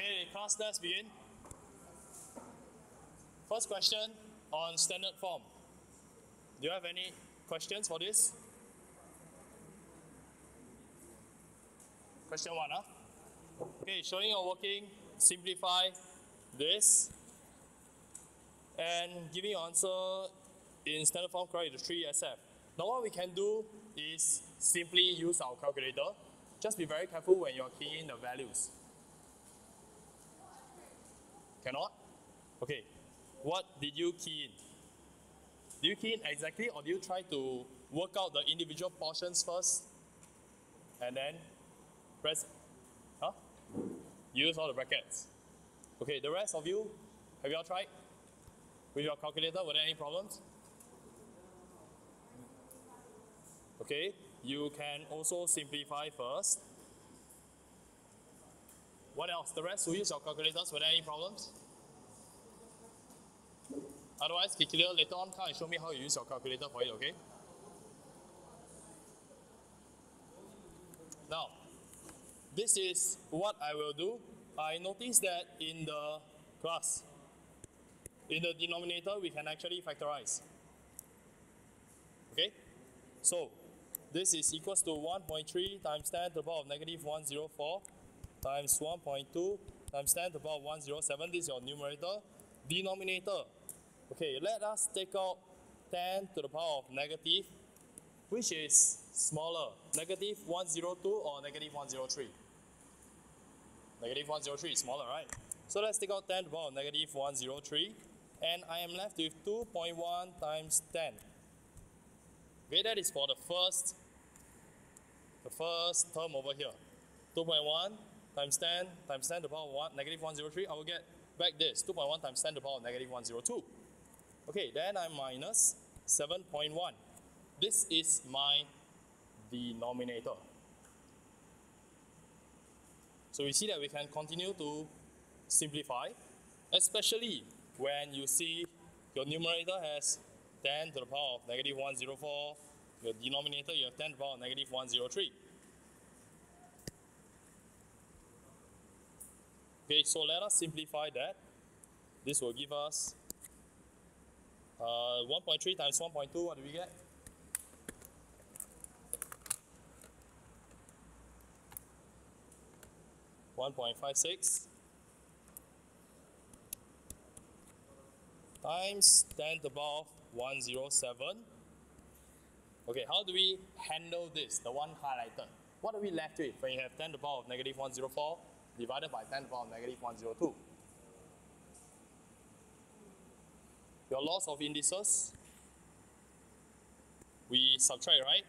Okay, class, let's begin. First question on standard form. Do you have any questions for this? Question one, huh? Okay, showing or working, simplify this and giving your answer in standard form correct to 3SF. Now what we can do is simply use our calculator. Just be very careful when you're keying in the values. Cannot? Okay. What did you key in? Do you key in exactly or do you try to work out the individual portions first and then press? Huh? Use all the brackets. Okay, the rest of you, have you all tried? With your calculator, were there any problems? Okay, you can also simplify first. What else? The rest who use your calculators, were there any problems? Otherwise, clear later on, come and show me how you use your calculator for it, okay? Now, this is what I will do. I notice that in the class, in the denominator, we can actually factorize. Okay? So, this is equals to 1.3 times 10 to the power of negative 104 times 1.2 times 10 to the power of 107. This is your numerator. Denominator. Okay, let us take out 10 to the power of negative, which is smaller, negative 102 or negative 103? Negative 103 is smaller, right? So let's take out 10 to the power of negative 103, and I am left with 2.1 times 10. Okay, that is for the first, the first term over here. 2.1 times 10 times 10 to the power of 1, negative 103, I will get back this, 2.1 times 10 to the power of negative 102. Okay, then I'm minus 7.1. This is my denominator. So we see that we can continue to simplify, especially when you see your numerator has 10 to the power of negative 104, your denominator you have 10 to the power of negative 103. Okay, so let us simplify that. This will give us uh, 1.3 times 1.2, what do we get? One point five six times ten to the power one zero seven. Okay, how do we handle this? The one highlighted. What are we left with when you have ten to the power of negative one zero four divided by ten to the power of negative one zero two? Your loss of indices, we subtract, right?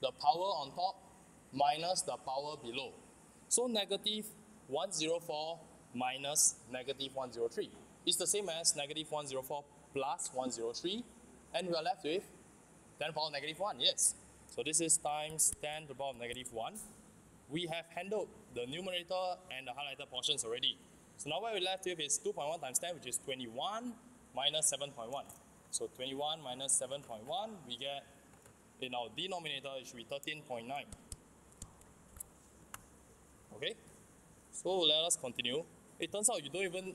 The power on top minus the power below. So negative 104 minus negative 103 It's the same as negative 104 plus 103 and we are left with 10 to the power negative 1, yes. So this is times 10 to the power of negative 1. We have handled the numerator and the highlighted portions already. So now what we're left with is 2.1 times 10 which is 21 minus 7.1. So 21 minus 7.1 we get in our denominator it should be 13.9. Okay? So let us continue. It turns out you don't even,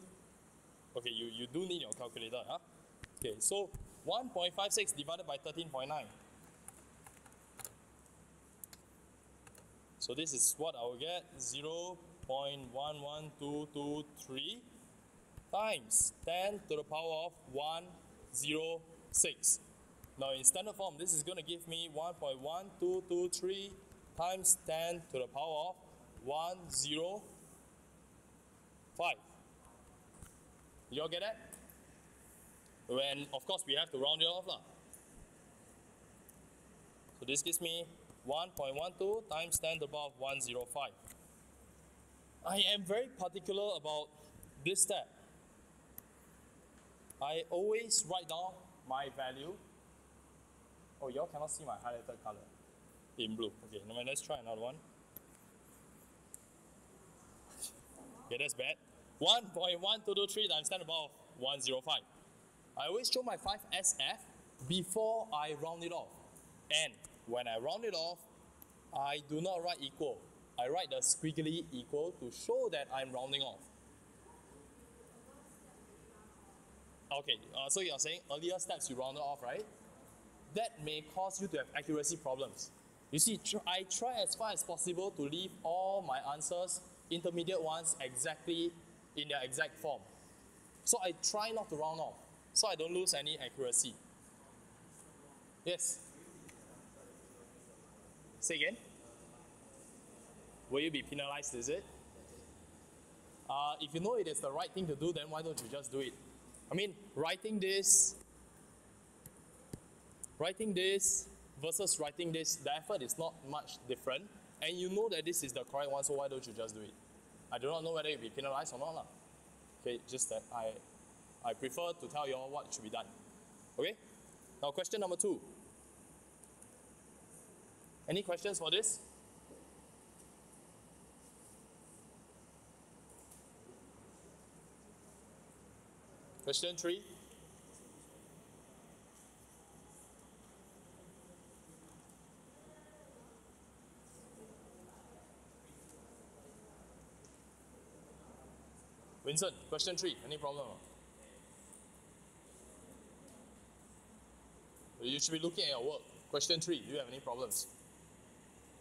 okay, you, you do need your calculator. Huh? Okay, so 1.56 divided by 13.9. So this is what I will get, 0 0.11223 times 10 to the power of 106. Now in standard form, this is going to give me 1.1223 times 10 to the power of 105. You all get that? When, of course, we have to round it off. Lah. So this gives me 1.12 times 10 to the power of 105. I am very particular about this step. I always write down my value. Oh, y'all cannot see my highlighted color in blue. Okay, now let's try another one. Okay, that's bad. 1.1223 times 10 to the power of 105. I always show my 5SF before I round it off. And when I round it off, I do not write equal. I write the squiggly equal to show that I'm rounding off. Okay, uh, so you're saying earlier steps you rounded off, right? That may cause you to have accuracy problems. You see, tr- I try as far as possible to leave all my answers, intermediate ones, exactly in their exact form. So I try not to round off, so I don't lose any accuracy. Yes? Say again? Will you be penalized, is it? Uh, if you know it is the right thing to do, then why don't you just do it? I mean, writing this, writing this versus writing this, the effort is not much different. And you know that this is the correct one, so why don't you just do it? I do not know whether you'll be penalized or not. lah. Okay, just that I, I prefer to tell you all what should be done. Okay? Now, question number two. Any questions for this? Question three. Vincent, question three. Any problem? You should be looking at your work. Question three. Do you have any problems?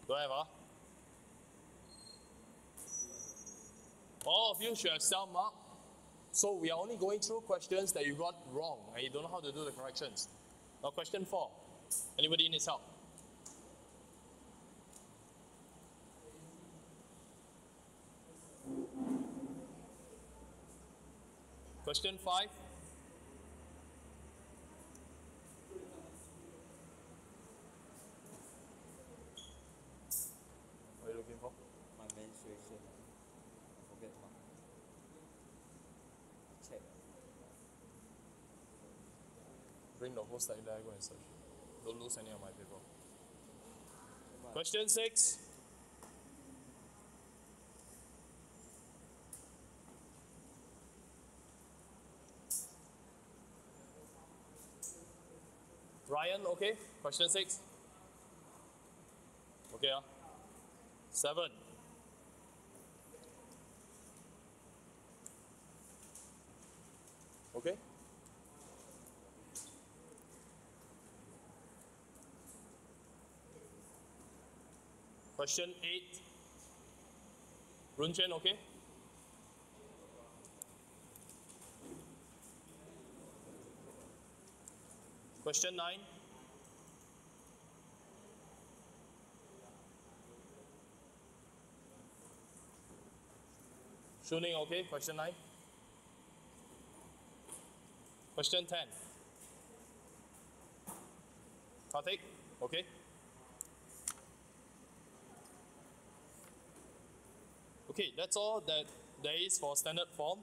Don't have, huh? All of you should have self mark. So we are only going through questions that you got wrong and you don't know how to do the corrections. Now, question four. Anybody needs help? Question five. What are you looking for? my mensuration. I forget mark. Check. Bring the whole stack there, go and search. Don't lose any of my paper. Question six. Ryan, okay? Question six. Okay, ah. Seven. Okay? Question 8. Runchen, okay? Question 9. Shuning, okay? Question 9. Question 10. Karthik, okay? Okay, that's all that there is for standard form.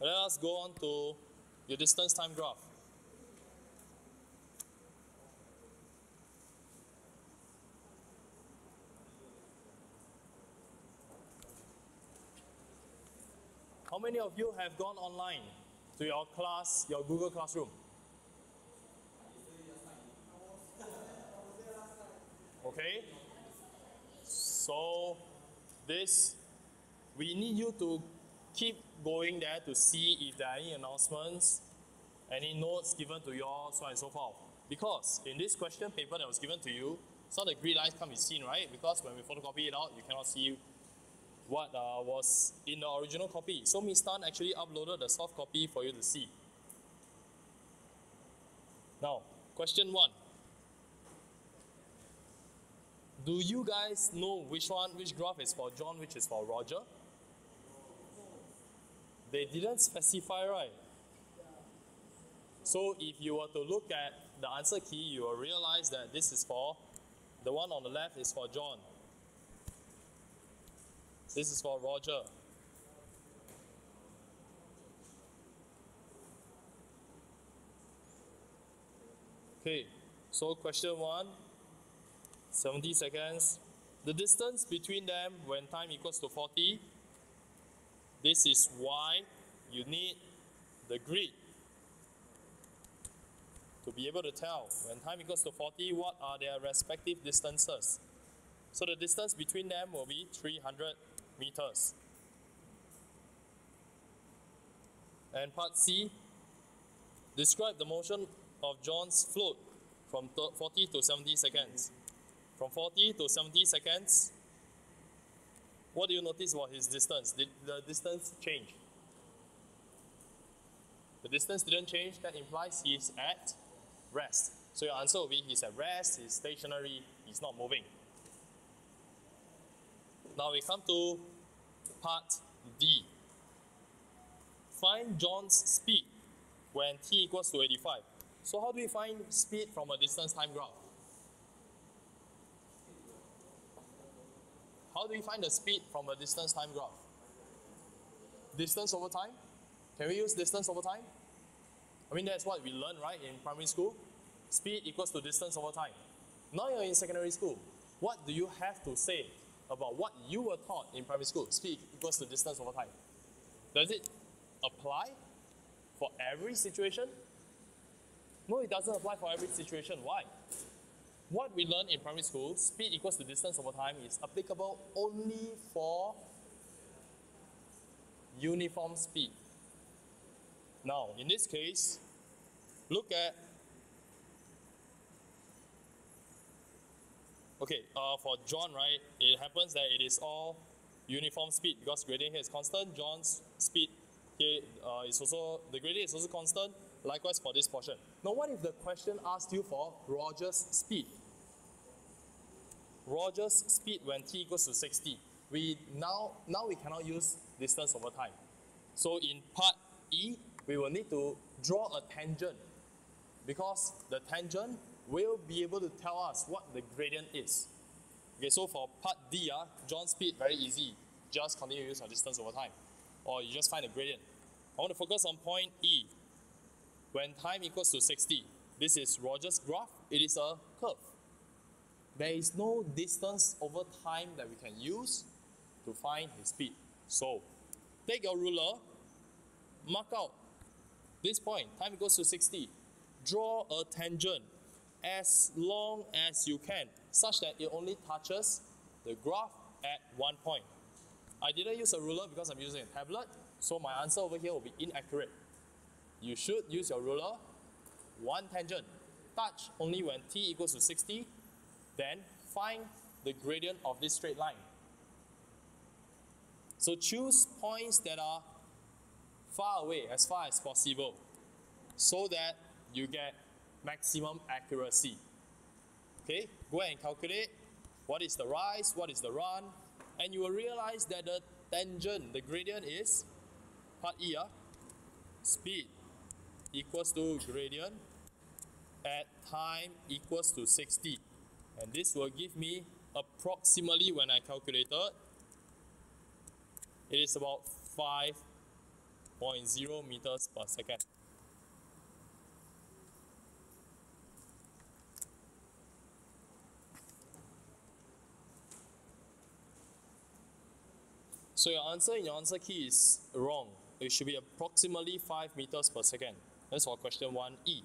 Let us go on to your distance time graph. How many of you have gone online to your class, your Google Classroom? Okay. So this we need you to keep going there to see if there are any announcements, any notes given to you all, so on and so forth. Because in this question paper that was given to you, some of the grid lines can't be seen, right? Because when we photocopy it out, you cannot see what uh, was in the original copy. So Ms. Tan actually uploaded the soft copy for you to see. Now, question one. Do you guys know which one, which graph is for John, which is for Roger? They didn't specify, right? So if you were to look at the answer key, you will realize that this is for, the one on the left is for John. This is for Roger. Okay, so question one 70 seconds. The distance between them when time equals to 40, this is why you need the grid to be able to tell when time equals to 40 what are their respective distances. So the distance between them will be 300 meters. And part C, describe the motion of John's float from 40 to 70 seconds. From 40 to 70 seconds, what do you notice about his distance? Did the distance change? The distance didn't change, that implies he's at rest. So your answer will be he's at rest, he's stationary, he's not moving. Now we come to part D. Find John's speed when t equals to 85. So how do we find speed from a distance time graph? How do we find the speed from a distance time graph? Distance over time? Can we use distance over time? I mean, that's what we learn, right, in primary school? Speed equals to distance over time. Now you're in secondary school. What do you have to say about what you were taught in primary school? Speed equals to distance over time. Does it apply for every situation? No, it doesn't apply for every situation. Why? What we learn in primary school, speed equals to distance over time, is applicable only for uniform speed. Now, in this case, look at Okay, uh, for John, right, it happens that it is all uniform speed because gradient here is constant. John's speed here uh, is also, the gradient is also constant. Likewise for this portion. Now, what if the question asked you for Roger's speed? Roger's speed when t equals to 60. We now, now we cannot use distance over time. So in part E, we will need to draw a tangent because the tangent will be able to tell us what the gradient is. Okay, so for part D, uh, John's speed, very easy. Just continue use our distance over time. Or you just find the gradient. I want to focus on point E. When time equals to 60, this is Roger's graph. It is a curve. There is no distance over time that we can use to find his speed. So, take your ruler, mark out this point, time equals to 60. Draw a tangent as long as you can, such that it only touches the graph at one point. I didn't use a ruler because I'm using a tablet, so my answer over here will be inaccurate. You should use your ruler, one tangent, touch only when t equals to 60, then find the gradient of this straight line. So choose points that are far away as far as possible so that you get maximum accuracy. Okay, go ahead and calculate what is the rise, what is the run, and you will realize that the tangent, the gradient is part E, ah, speed equals to gradient at time equals to 60. And this will give me approximately when I calculated, it is about 5.0 meters per second. So your answer in your answer key is wrong. It should be approximately 5 meters per second. That's for question 1E.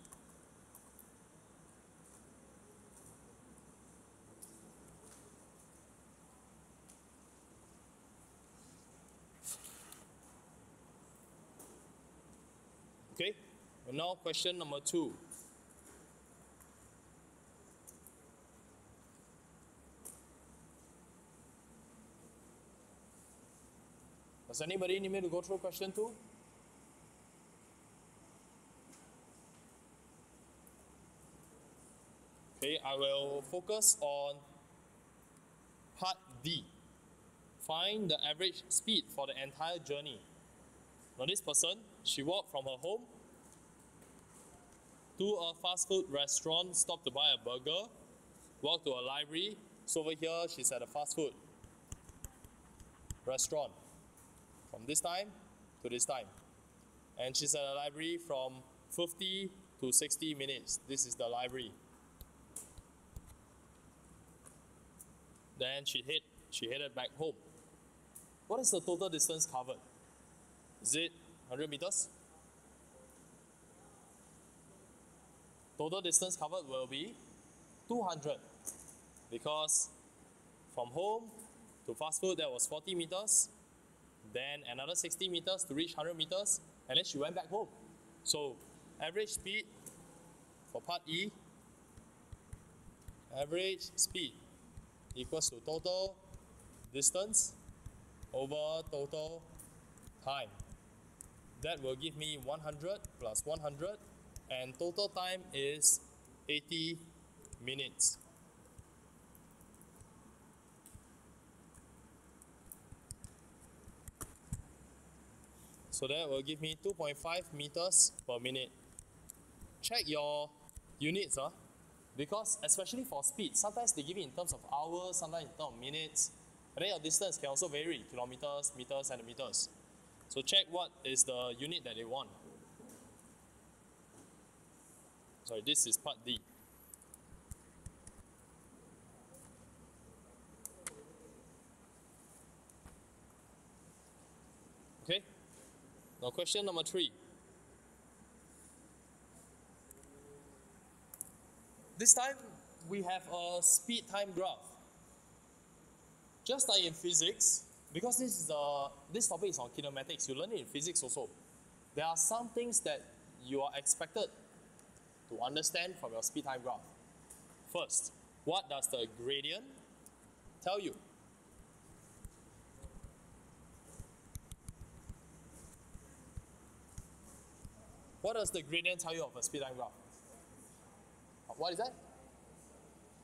Okay, and now question number 2. Does anybody need me to go through question 2? Okay, I will focus on part D. Find the average speed for the entire journey. Now, this person, she walked from her home to a fast food restaurant, stopped to buy a burger, walked to a library. So, over here, she's at a fast food restaurant from this time to this time. And she's at a library from 50 to 60 minutes. This is the library. Then she hit she headed back home. What is the total distance covered? Is it 100 meters? Total distance covered will be 200 because from home to fast food, that was 40 meters. Then another 60 meters to reach 100 meters. And then she went back home. So average speed for part E, average speed equals to total distance over total time. That will give me 100 plus 100 and total time is 80 minutes. So that will give me 2.5 meters per minute. Check your units, huh? Because especially for speed, sometimes they give it in terms of hours, sometimes in terms of minutes. And then your distance can also vary, kilometers, meters, centimeters. So check what is the unit that they want. Sorry, this is part D. Okay, now question number three. This time we have a speed time graph. Just like in physics, because this is the this topic is on kinematics, you learn it in physics also. There are some things that you are expected to understand from your speed time graph. First, what does the gradient tell you? What does the gradient tell you of a speed time graph? What is that?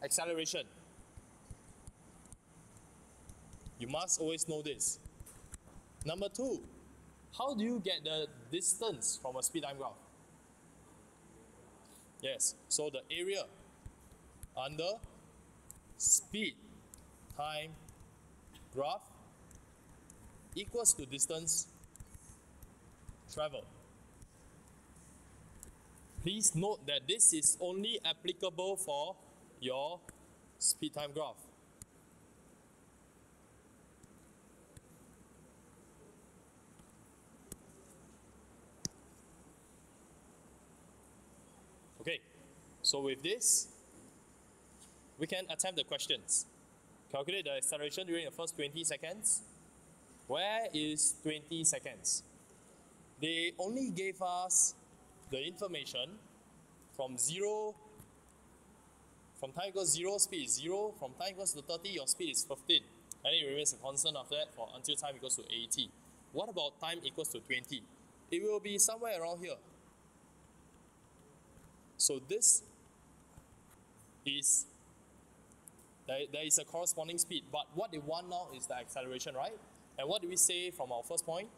Acceleration. You must always know this. Number two, how do you get the distance from a speed time graph? Yes, so the area under speed time graph equals to distance traveled. Please note that this is only applicable for your speed time graph. Okay, so with this, we can attempt the questions. Calculate the acceleration during the first 20 seconds. Where is 20 seconds? They only gave us the information from 0, from time equals 0, speed is 0, from time equals to 30, your speed is 15. And it remains a constant after that for until time equals to 80. What about time equals to 20? It will be somewhere around here. So this is there, there is a corresponding speed, but what they want now is the acceleration, right? And what do we say from our first point?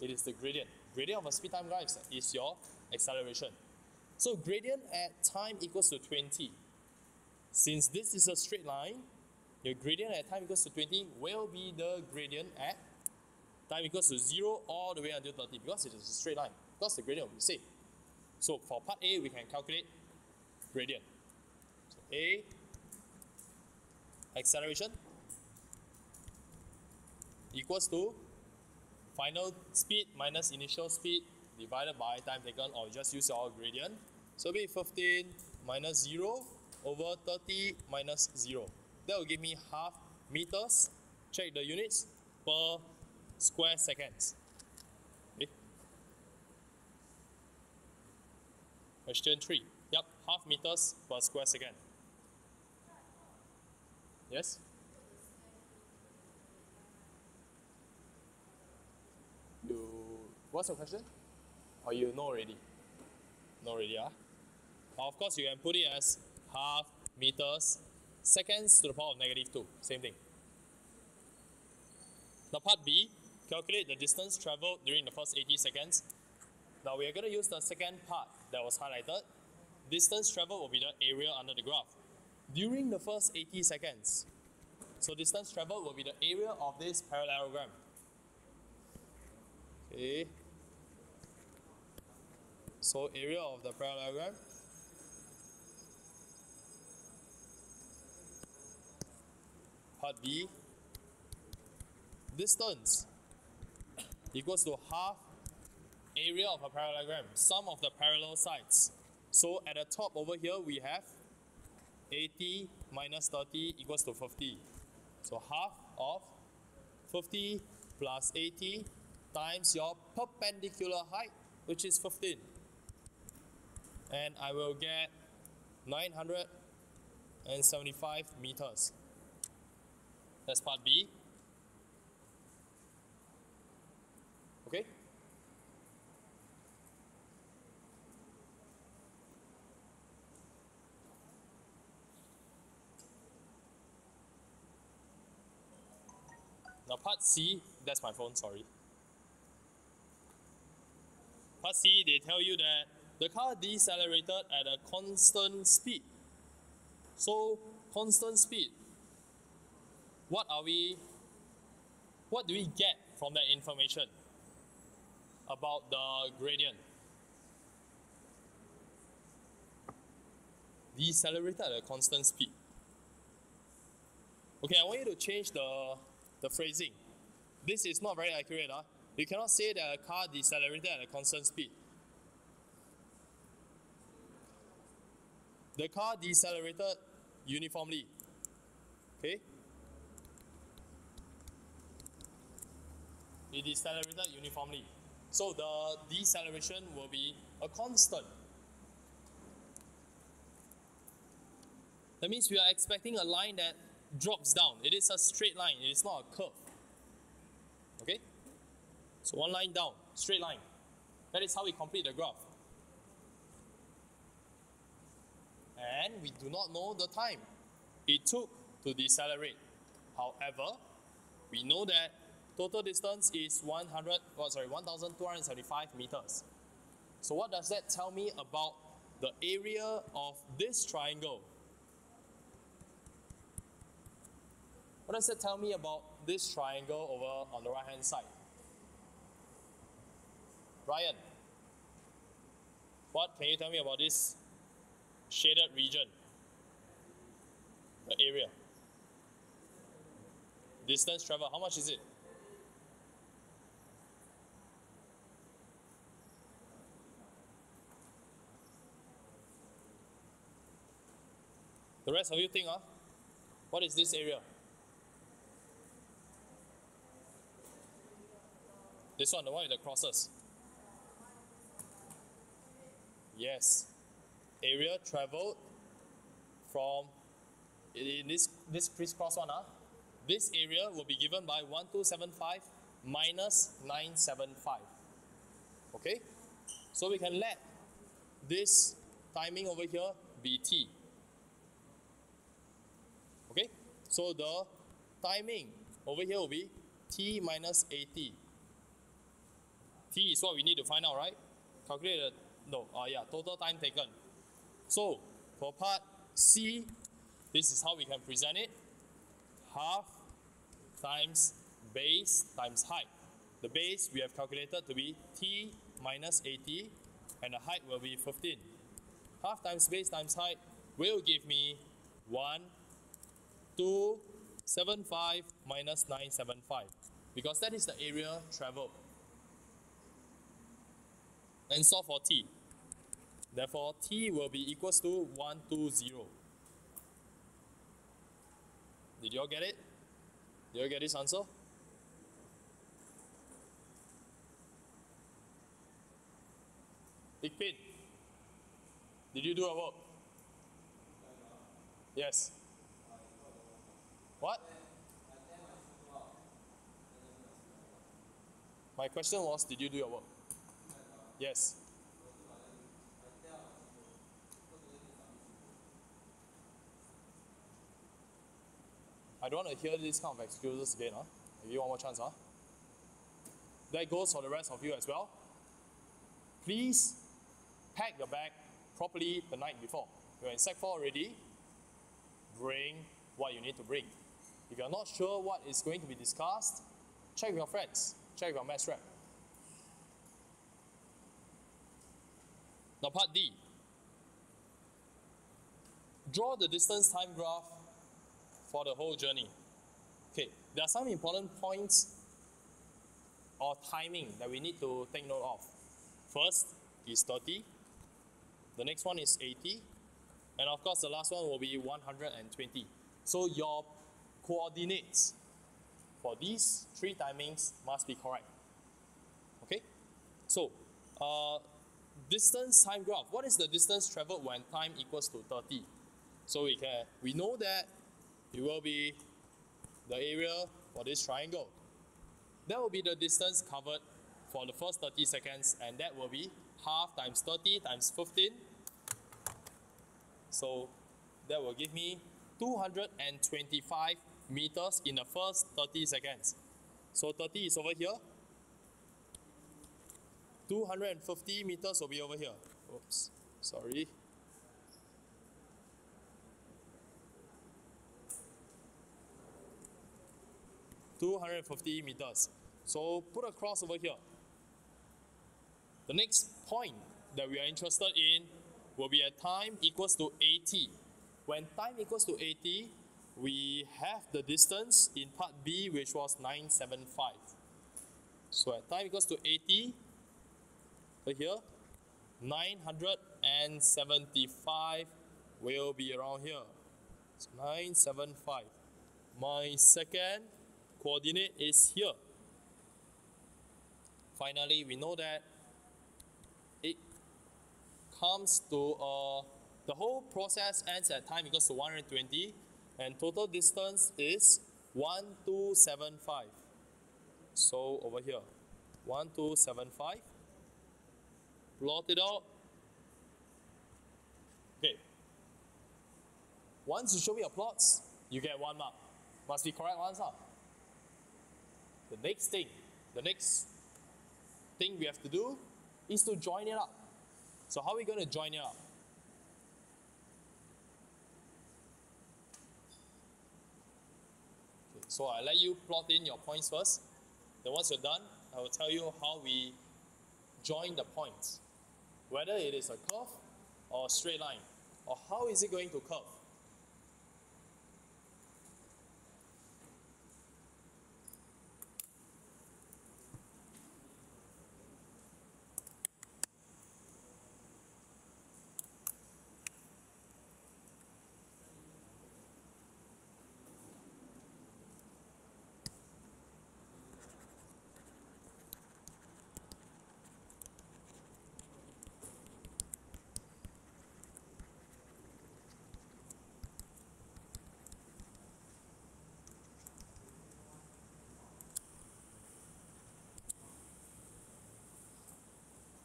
It is the gradient. Gradient of a speed time graph is, your acceleration. So gradient at time equals to 20. Since this is a straight line, your gradient at time equals to 20 will be the gradient at time equals to 0 all the way until 30 because it is a straight line. Because the gradient will be same. So for part A, we can calculate gradient. So A, acceleration equals to final speed minus initial speed divided by time taken or just use your gradient. So it'll be 15 minus 0 over 30 minus 0. That will give me half meters, check the units, per square seconds. Okay. Question 3. Yep, half meters per square second. Yes? You, what's your question? Or you know already? Know already, ah? Of course, you can put it as half meters seconds to the power of negative 2. Same thing. Now part B, calculate the distance traveled during the first 80 seconds. Now we are going to use the second part that was highlighted. Distance traveled will be the area under the graph. During the first 80 seconds, so distance traveled will be the area of this parallelogram. Okay. So area of the parallelogram part B distance equals to half area of a parallelogram, sum of the parallel sides. So at the top over here we have 80 minus 30 equals to 50. So half of 50 plus 80 times your perpendicular height, which is 15. And I will get 975 meters. That's part B. Okay? Now part C, that's my phone, sorry. Part C, they tell you that the car decelerated at a constant speed. So, constant speed. What are we, what do we get from that information about the gradient? Decelerated at a constant speed. Okay, I want you to change the, the phrasing. This is not very accurate. Huh? You cannot say that a car decelerated at a constant speed. The car decelerated uniformly. Okay? It decelerated uniformly. So the deceleration will be a constant. That means we are expecting a line that drops down. It is a straight line, it is not a curve. Okay? So one line down, straight line. That is how we complete the graph. And we do not know the time it took to decelerate. However, we know that total distance is 100, oh, sorry, 1,275 meters. So what does that tell me about the area of this triangle? What does that tell me about this triangle over on the right hand side? Ryan, what can you tell me about this shaded region? The area. Distance travel, how much is it? The rest of you think, huh? What is this area? This one, the one with the crosses. Yes. Area traveled from in this this crisscross one, huh? this area will be given by 1275 minus 975. Okay? So we can let this timing over here be t. Okay? So the timing over here will be t minus 80. T is what we need to find out, right? Calculate the, no, uh, yeah, total time taken. So, for part C, this is how we can present it. Half times base times height. The base we have calculated to be t minus 80 and the height will be 15. Half times base times height will give me 1, 2, 7, 5 minus 9, 7, 5 because that is the area traveled and solve for t. Therefore, t will be equals to 120. Did you all get it? Did you all get this answer? Big Pin, did you do your work? Yes. What? My question was, did you do your work? Yes. I don't want to hear this kind of excuses again. Huh? Give you one more chance. Huh? That goes for the rest of you as well. Please pack your bag properly the night before. You're in Sec 4 already. Bring what you need to bring. If you're not sure what is going to be discussed, check with your friends, check with your mess rep. Now, part D. Draw the distance time graph for the whole journey. Okay, there are some important points or timing that we need to take note of. First is 30, the next one is 80, And of course, the last one will be 120. So your coordinates for these three timings must be correct. Okay? So, uh, distance time graph. What is the distance traveled when time equals to 30? So we can we know that it will be the area for this triangle. That will be the distance covered for the first 30 seconds and that will be half times 30 times 15. So that will give me 225 meters in the first 30 seconds. So 30 is over here. 250 meters will be over here. Oops, sorry. Two hundred and fifty meters. So put a cross over here. The next point that we are interested in will be at time equals to 80. When time equals to 80, we have the distance in part B which was 975. So at time equals to 80, over here, 975 will be around here. So 975. My second coordinate is here. Finally, we know that it comes to uh, the whole process ends at time equals to 120 and total distance is 1275. So over here, 1275. Plot it out. Okay. Once you show me your plots, you get one mark. Must be correct ones. The next thing, the next thing we have to do is to join it up. So how are we going to join it up? Okay, so I'll let you plot in your points first. Then once you're done, I will tell you how we join the points. Whether it is a curve or a straight line, or how is it going to curve?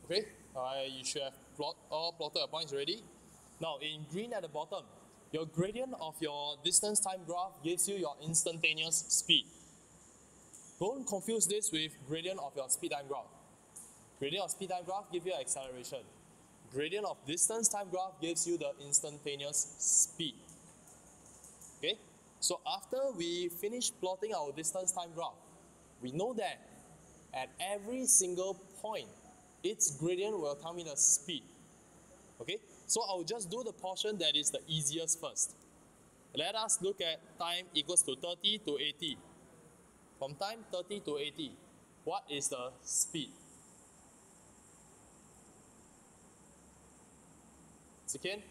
Okay, uh, you should have plot, all plotted your points already. Now, in green at the bottom, your gradient of your distance time graph gives you your instantaneous speed. Don't confuse this with gradient of your speed time graph. Gradient of speed time graph gives you acceleration. Gradient of distance time graph gives you the instantaneous speed. Okay, so after we finish plotting our distance time graph, we know that at every single point its gradient will tell me the speed. Okay, so I'll just do the portion that is the easiest first. Let us look at time equals to 30 to 80. From time 30 to 80, what is the speed? Second,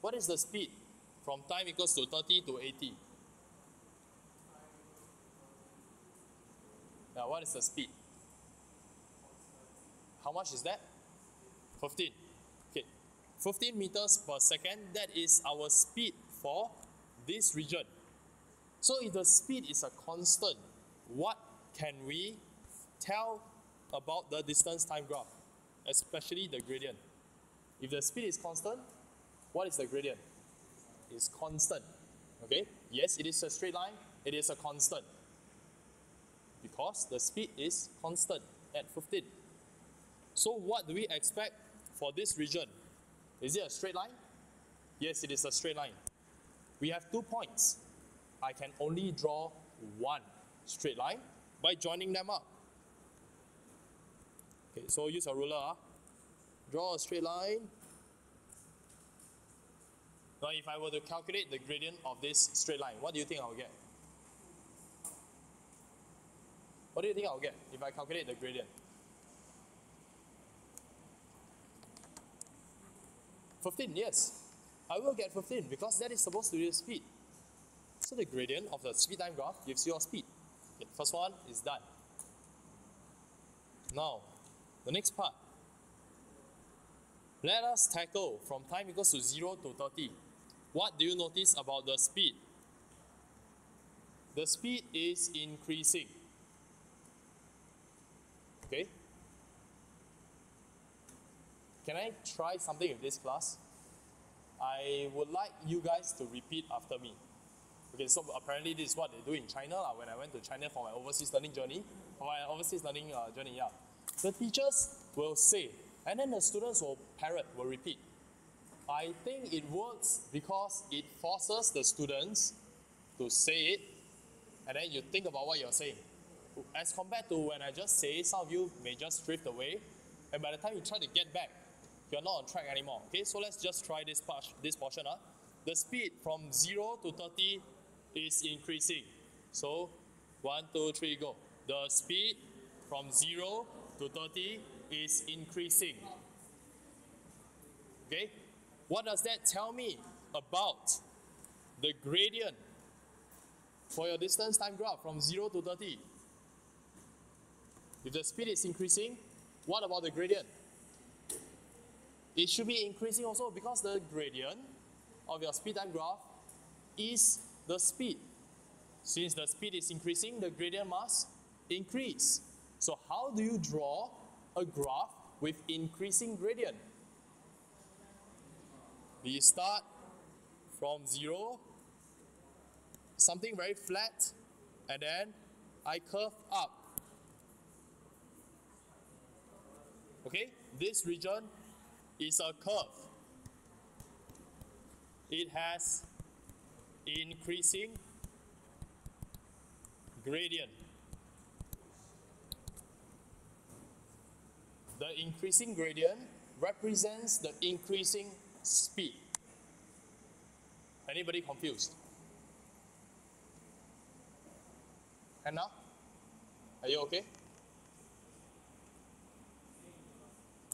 what is the speed from time equals to 30 to 80? Now, what is the speed? How much is that? 15. Okay. 15 meters per second, that is our speed for this region. So if the speed is a constant, what can we tell about the distance time graph, especially the gradient? If the speed is constant, what is the gradient? It's constant. Okay? Yes, it is a straight line, it is a constant. Because the speed is constant at 15. So what do we expect for this region? Is it a straight line? Yes, it is a straight line. We have two points. I can only draw one straight line by joining them up. Okay, so use a ruler. Huh? Draw a straight line. Now if I were to calculate the gradient of this straight line, what do you think I'll get? What do you think I'll get if I calculate the gradient? 15, yes. I will get 15 because that is supposed to be the speed. So the gradient of the speed time graph gives you your speed. Okay, first one is done. Now, the next part. Let us tackle from time equals to 0 to 30. What do you notice about the speed? The speed is increasing. Okay? Can I try something with this class? I would like you guys to repeat after me. Okay, so apparently this is what they do in China lah, when I went to China for my overseas learning journey, for my overseas learning uh, journey, yeah. The teachers will say, and then the students will parrot, will repeat. I think it works because it forces the students to say it, and then you think about what you're saying. As compared to when I just say, some of you may just drift away, and by the time you try to get back, you're not on track anymore. Okay, so let's just try this part, this portion. Huh? The speed from 0 to 30 is increasing. So, 1, 2, 3, go. The speed from 0 to 30 is increasing. Okay, what does that tell me about the gradient for your distance time graph from 0 to 30? If the speed is increasing, what about the gradient? It should be increasing also because the gradient of your speed time graph is the speed. Since the speed is increasing, the gradient must increase. So how do you draw a graph with increasing gradient? We start from zero, something very flat, and then I curve up. Okay, this region is a curve. It has increasing gradient. The increasing gradient represents the increasing speed. Anybody confused? Hannah? Are you okay?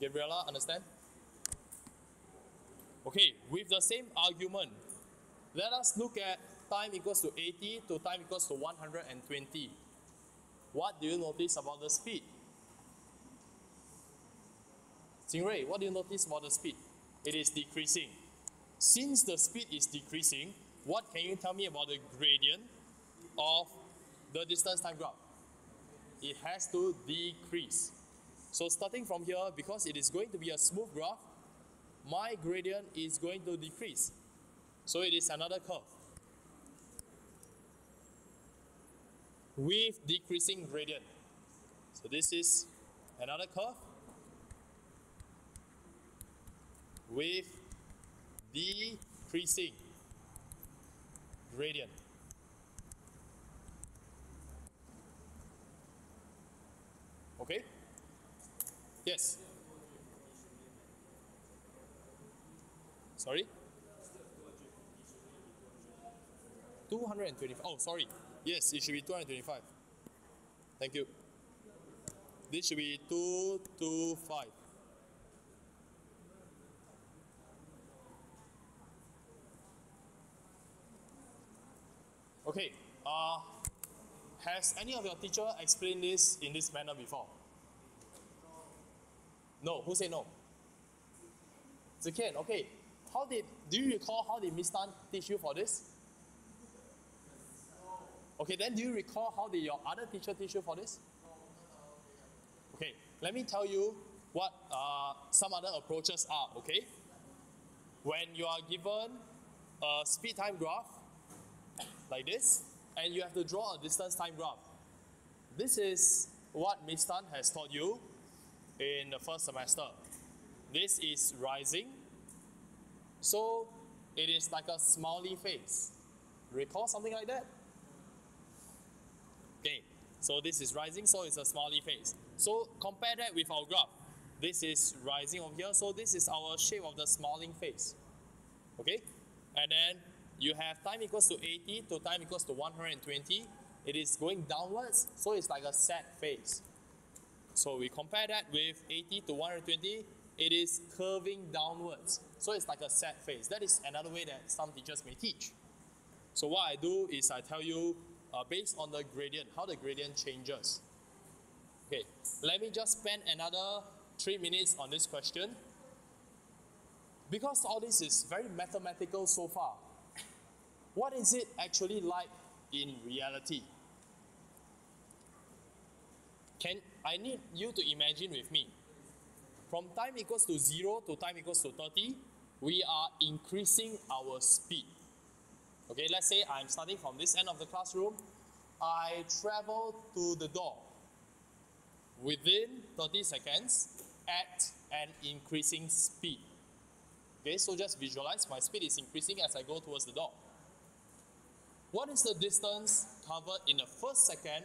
Gabriella, understand? Okay, with the same argument, let us look at time equals to 80 to time equals to 120. What do you notice about the speed? Jingray, what do you notice about the speed? It is decreasing. Since the speed is decreasing, what can you tell me about the gradient of the distance time graph? It has to decrease. So starting from here, because it is going to be a smooth graph, my gradient is going to decrease. So it is another curve. With decreasing gradient. So this is another curve with decreasing gradient. Okay? Yes. Sorry? 225. Oh, sorry. Yes, it should be 225. Thank you. This should be 225. Okay. Uh, has any of your teacher explained this in this manner before? No. Who say no? Zikian, okay. How did, do you recall how did Miss Tan teach you for this? Okay, then do you recall how did your other teacher teach you for this? Okay, let me tell you what uh, some other approaches are, okay? When you are given a speed time graph, like this, and you have to draw a distance time graph. This is what Miss Tan has taught you in the first semester. This is rising. So it is like a smiley face. Recall something like that? Okay, so this is rising, so it's a smiley face. So compare that with our graph. This is rising over here, so this is our shape of the smiling face. Okay, and then you have time equals to 80 to time equals to 120. It is going downwards, so it's like a sad face. So we compare that with 80 to 120. It is curving downwards. So it's like a sad face. That is another way that some teachers may teach. So what I do is I tell you uh, based on the gradient, how the gradient changes. Okay, let me just spend another three minutes on this question. Because all this is very mathematical so far, what is it actually like in reality? Can I need you to imagine with me? From time equals to 0 to time equals to 30, we are increasing our speed. Okay, let's say I'm starting from this end of the classroom. I travel to the door within 30 seconds at an increasing speed. Okay, so just visualize my speed is increasing as I go towards the door. What is the distance covered in the first second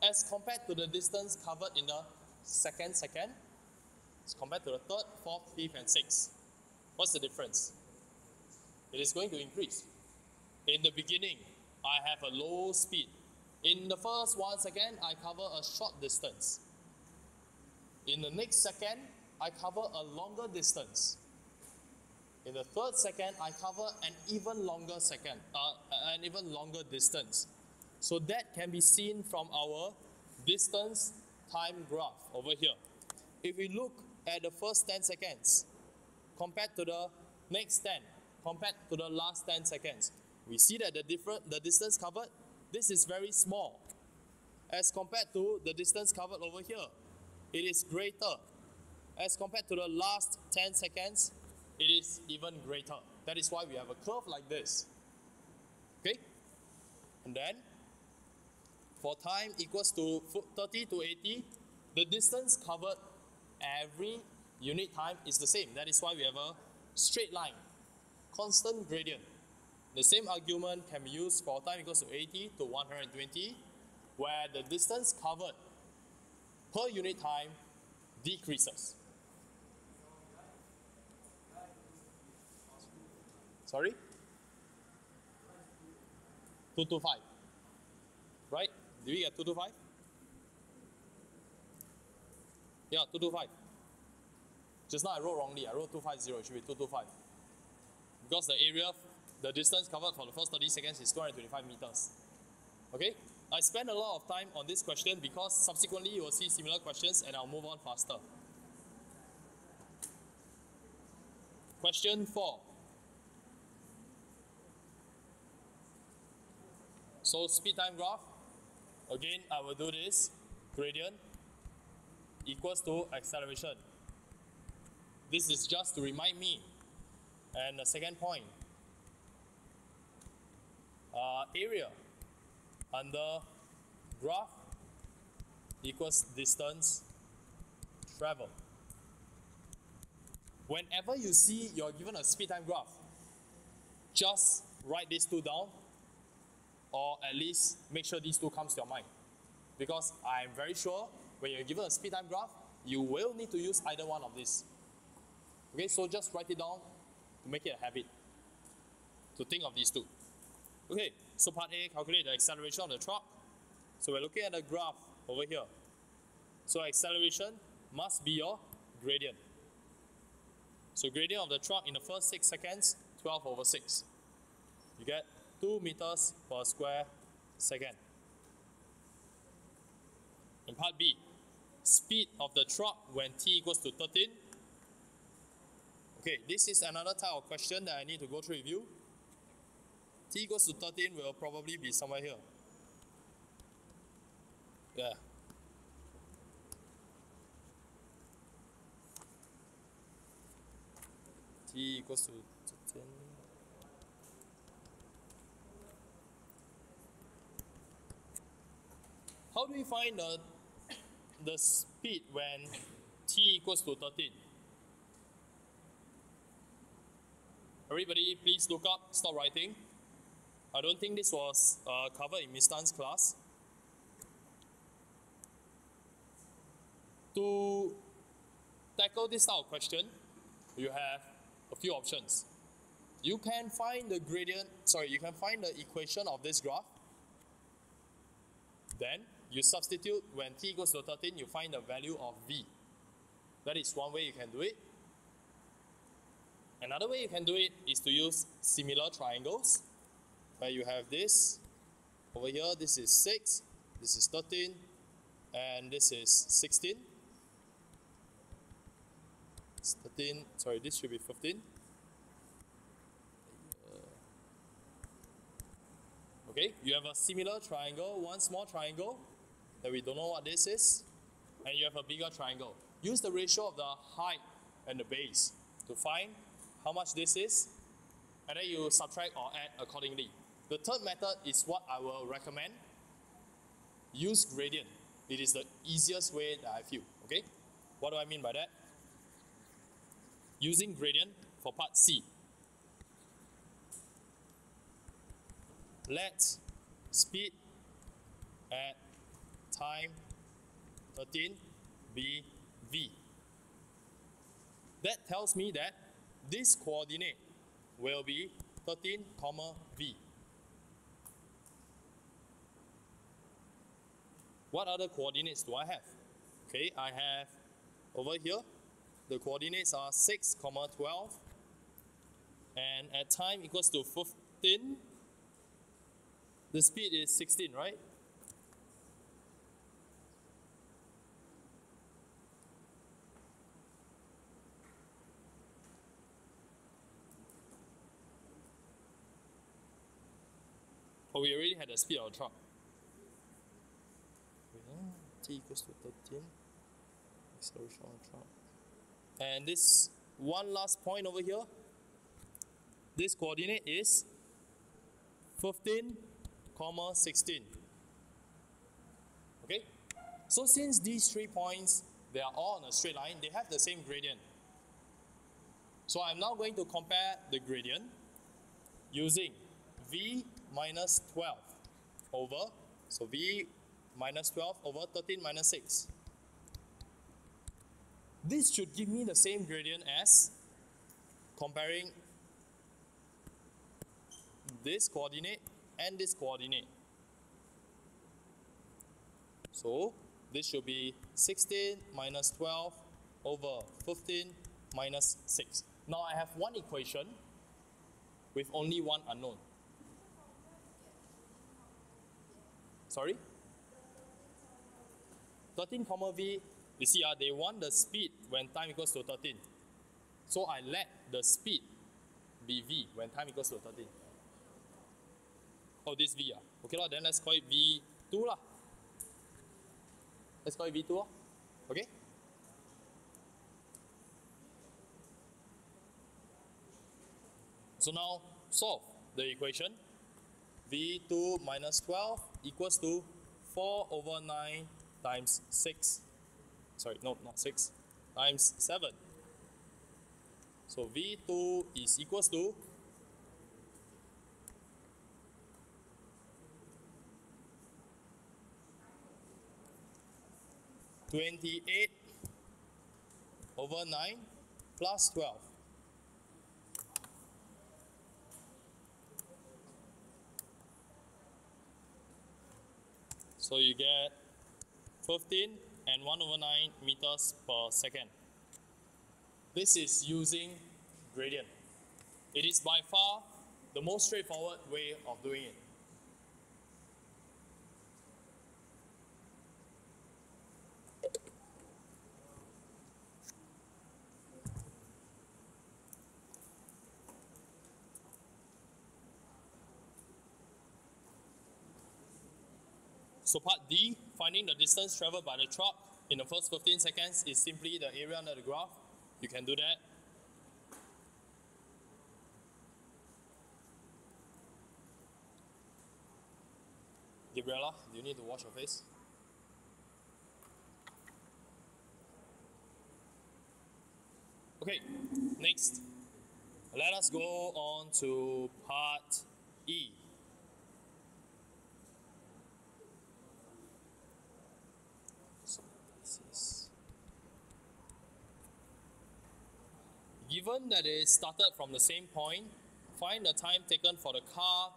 as compared to the distance covered in the second second? As compared to the third, fourth, fifth, and sixth. What's the difference? It is going to increase. In the beginning, I have a low speed. In the first one second, I cover a short distance. In the next second, I cover a longer distance. In the third second, I cover an even longer second, uh, an even longer distance. So that can be seen from our distance time graph over here. If we look at the first 10 seconds compared to the next 10, compared to the last 10 seconds, we see that the different the distance covered, this is very small as compared to the distance covered over here. It is greater. As compared to the last 10 seconds, it is even greater. That is why we have a curve like this. Okay? And then, for time equals to 30 to 80, the distance covered every unit time is the same. That is why we have a straight line, constant gradient. The same argument can be used for time equals to 80 to 120, where the distance covered per unit time decreases. Sorry? 225. Right? Did we get 225? Yeah, 225. Just now I wrote wrongly. I wrote 250. It should be 225. Because the area, the distance covered for the first 30 seconds is 225 meters. Okay? I spent a lot of time on this question because subsequently you will see similar questions and I'll move on faster. Question 4. So speed time graph. Again, I will do this. Gradient equals to acceleration. This is just to remind me. And the second point. Uh, area under graph equals distance travel. Whenever you see you're given a speed time graph, just write these two down or at least make sure these two comes to your mind. Because I'm very sure when you're given a speed time graph, you will need to use either one of these. Okay, so just write it down to make it a habit to think of these two. Okay, so part A, calculate the acceleration of the truck. So we're looking at the graph over here. So acceleration must be your gradient. So gradient of the truck in the first 6 seconds, 12 over 6. You get 2 meters per square second. In part B, speed of the truck when t equals to 13. Okay, this is another type of question that I need to go through with you. t equals to 13 will probably be somewhere here. Yeah. t equals to 13. How do we find the, the speed when t equals to 13? Everybody, please look up, stop writing. I don't think this was uh, covered in Miss Tan's class. To tackle this type of question, you have a few options. You can find the gradient, sorry, you can find the equation of this graph. Then you substitute when t equals to 13, you find the value of v. That is one way you can do it. Another way you can do it is to use similar triangles, where you have this over here. This is 6, this is 13, and this is 16. It's 13, sorry, this should be 15. Okay, you have a similar triangle, one small triangle that we don't know what this is, and you have a bigger triangle. Use the ratio of the height and the base to find how much this is, and then you subtract or add accordingly. The third method is what I will recommend. Use gradient. It is the easiest way that I feel. Okay, what do I mean by that? Using gradient for part C. let speed at time 13 be v. That tells me that this coordinate will be 13 comma v. What other coordinates do I have? Okay, I have over here the coordinates are 6 comma 12 and at time equals to 15 the speed is 16, right? Oh, we already had the speed of the truck. Ah, T equals to 13. Acceleration of the truck. And this one last point over here, this coordinate is 15 comma 16. Okay? So since these three points, they are all on a straight line, they have the same gradient. So I'm now going to compare the gradient using v minus 12 over, so v minus 12 over 13 minus 6. This should give me the same gradient as comparing this coordinate and this coordinate. So this should be 16 minus 12 over 15 minus 6. Now I have one equation with only one unknown. Sorry? 13 comma v, you see, uh, they want the speed when time equals to 13. So I let the speed be v when time equals to 13. Oh, this V ah. Okay lah, then let's call it V2 lah. Let's call it V2 lah. Okay? So now solve the equation. V2 minus 12 equals to 4 over 9 times 6. Sorry, no, not 6. Times 7. So V2 is equals to 28 over 9 plus 12. So you get 15 and 1 over 9 meters per second. This is using gradient. It is by far the most straightforward way of doing it. So part D, finding the distance traveled by the truck in the first 15 seconds is simply the area under the graph. You can do that. Gabriella, do you need to wash your face? Okay, next. Let us go on to part E. Given that it started from the same point, find the time taken for the car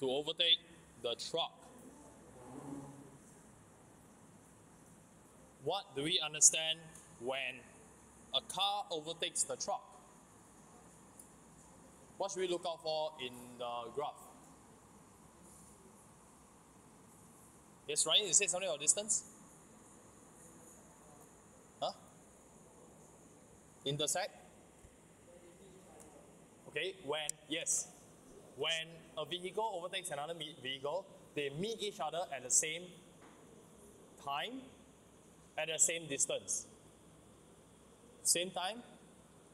to overtake the truck. What do we understand when a car overtakes the truck, what should we look out for in the graph? Yes, Ryan, you said something about distance? Intersect? Okay, when, yes. When a vehicle overtakes another vehicle, they meet each other at the same time, at the same distance. Same time,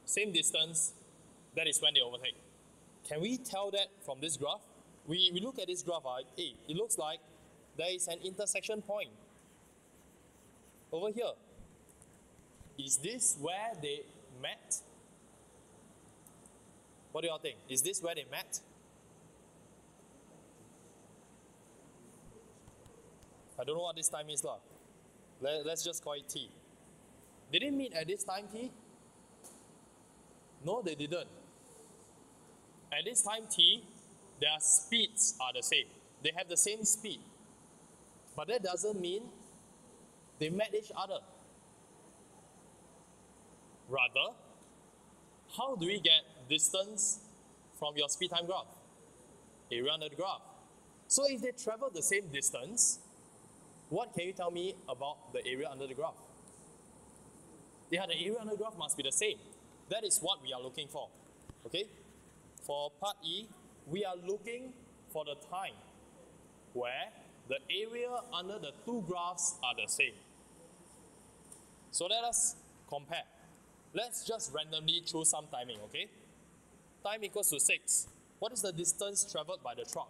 same distance, that is when they overtake. Can we tell that from this graph? We, we look at this graph, uh, hey, it looks like there is an intersection point over here. Is this where they met? What do y'all think? Is this where they met? I don't know what this time is lah. Let, let's just call it T. Did they meet at this time T? No, they didn't. At this time T, their speeds are the same. They have the same speed. But that doesn't mean they met each other. Rather, how do we get distance from your speed time graph? Area under the graph. So if they travel the same distance, what can you tell me about the area under the graph? Yeah, the area under the graph must be the same. That is what we are looking for. Okay? For part E, we are looking for the time where the area under the two graphs are the same. So let us compare. Let's just randomly choose some timing, okay? Time equals to 6. What is the distance traveled by the truck?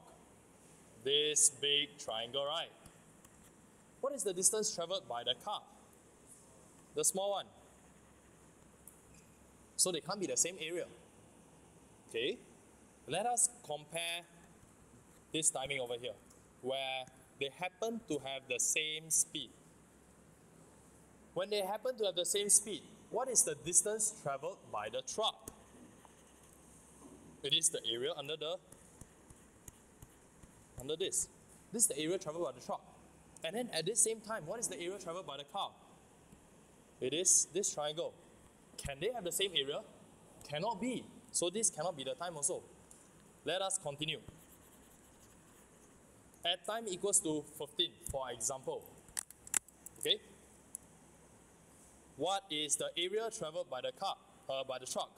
This big triangle, right? What is the distance traveled by the car? The small one. So they can't be the same area. Okay? Let us compare this timing over here, where they happen to have the same speed. When they happen to have the same speed, what is the distance traveled by the truck? It is the area under the under this. This is the area traveled by the truck. And then at the same time, what is the area traveled by the car? It is this triangle. Can they have the same area? Cannot be. So this cannot be the time also. Let us continue. At time equals to 15, for example. Okay? What is the area traveled by the car, uh, by the truck?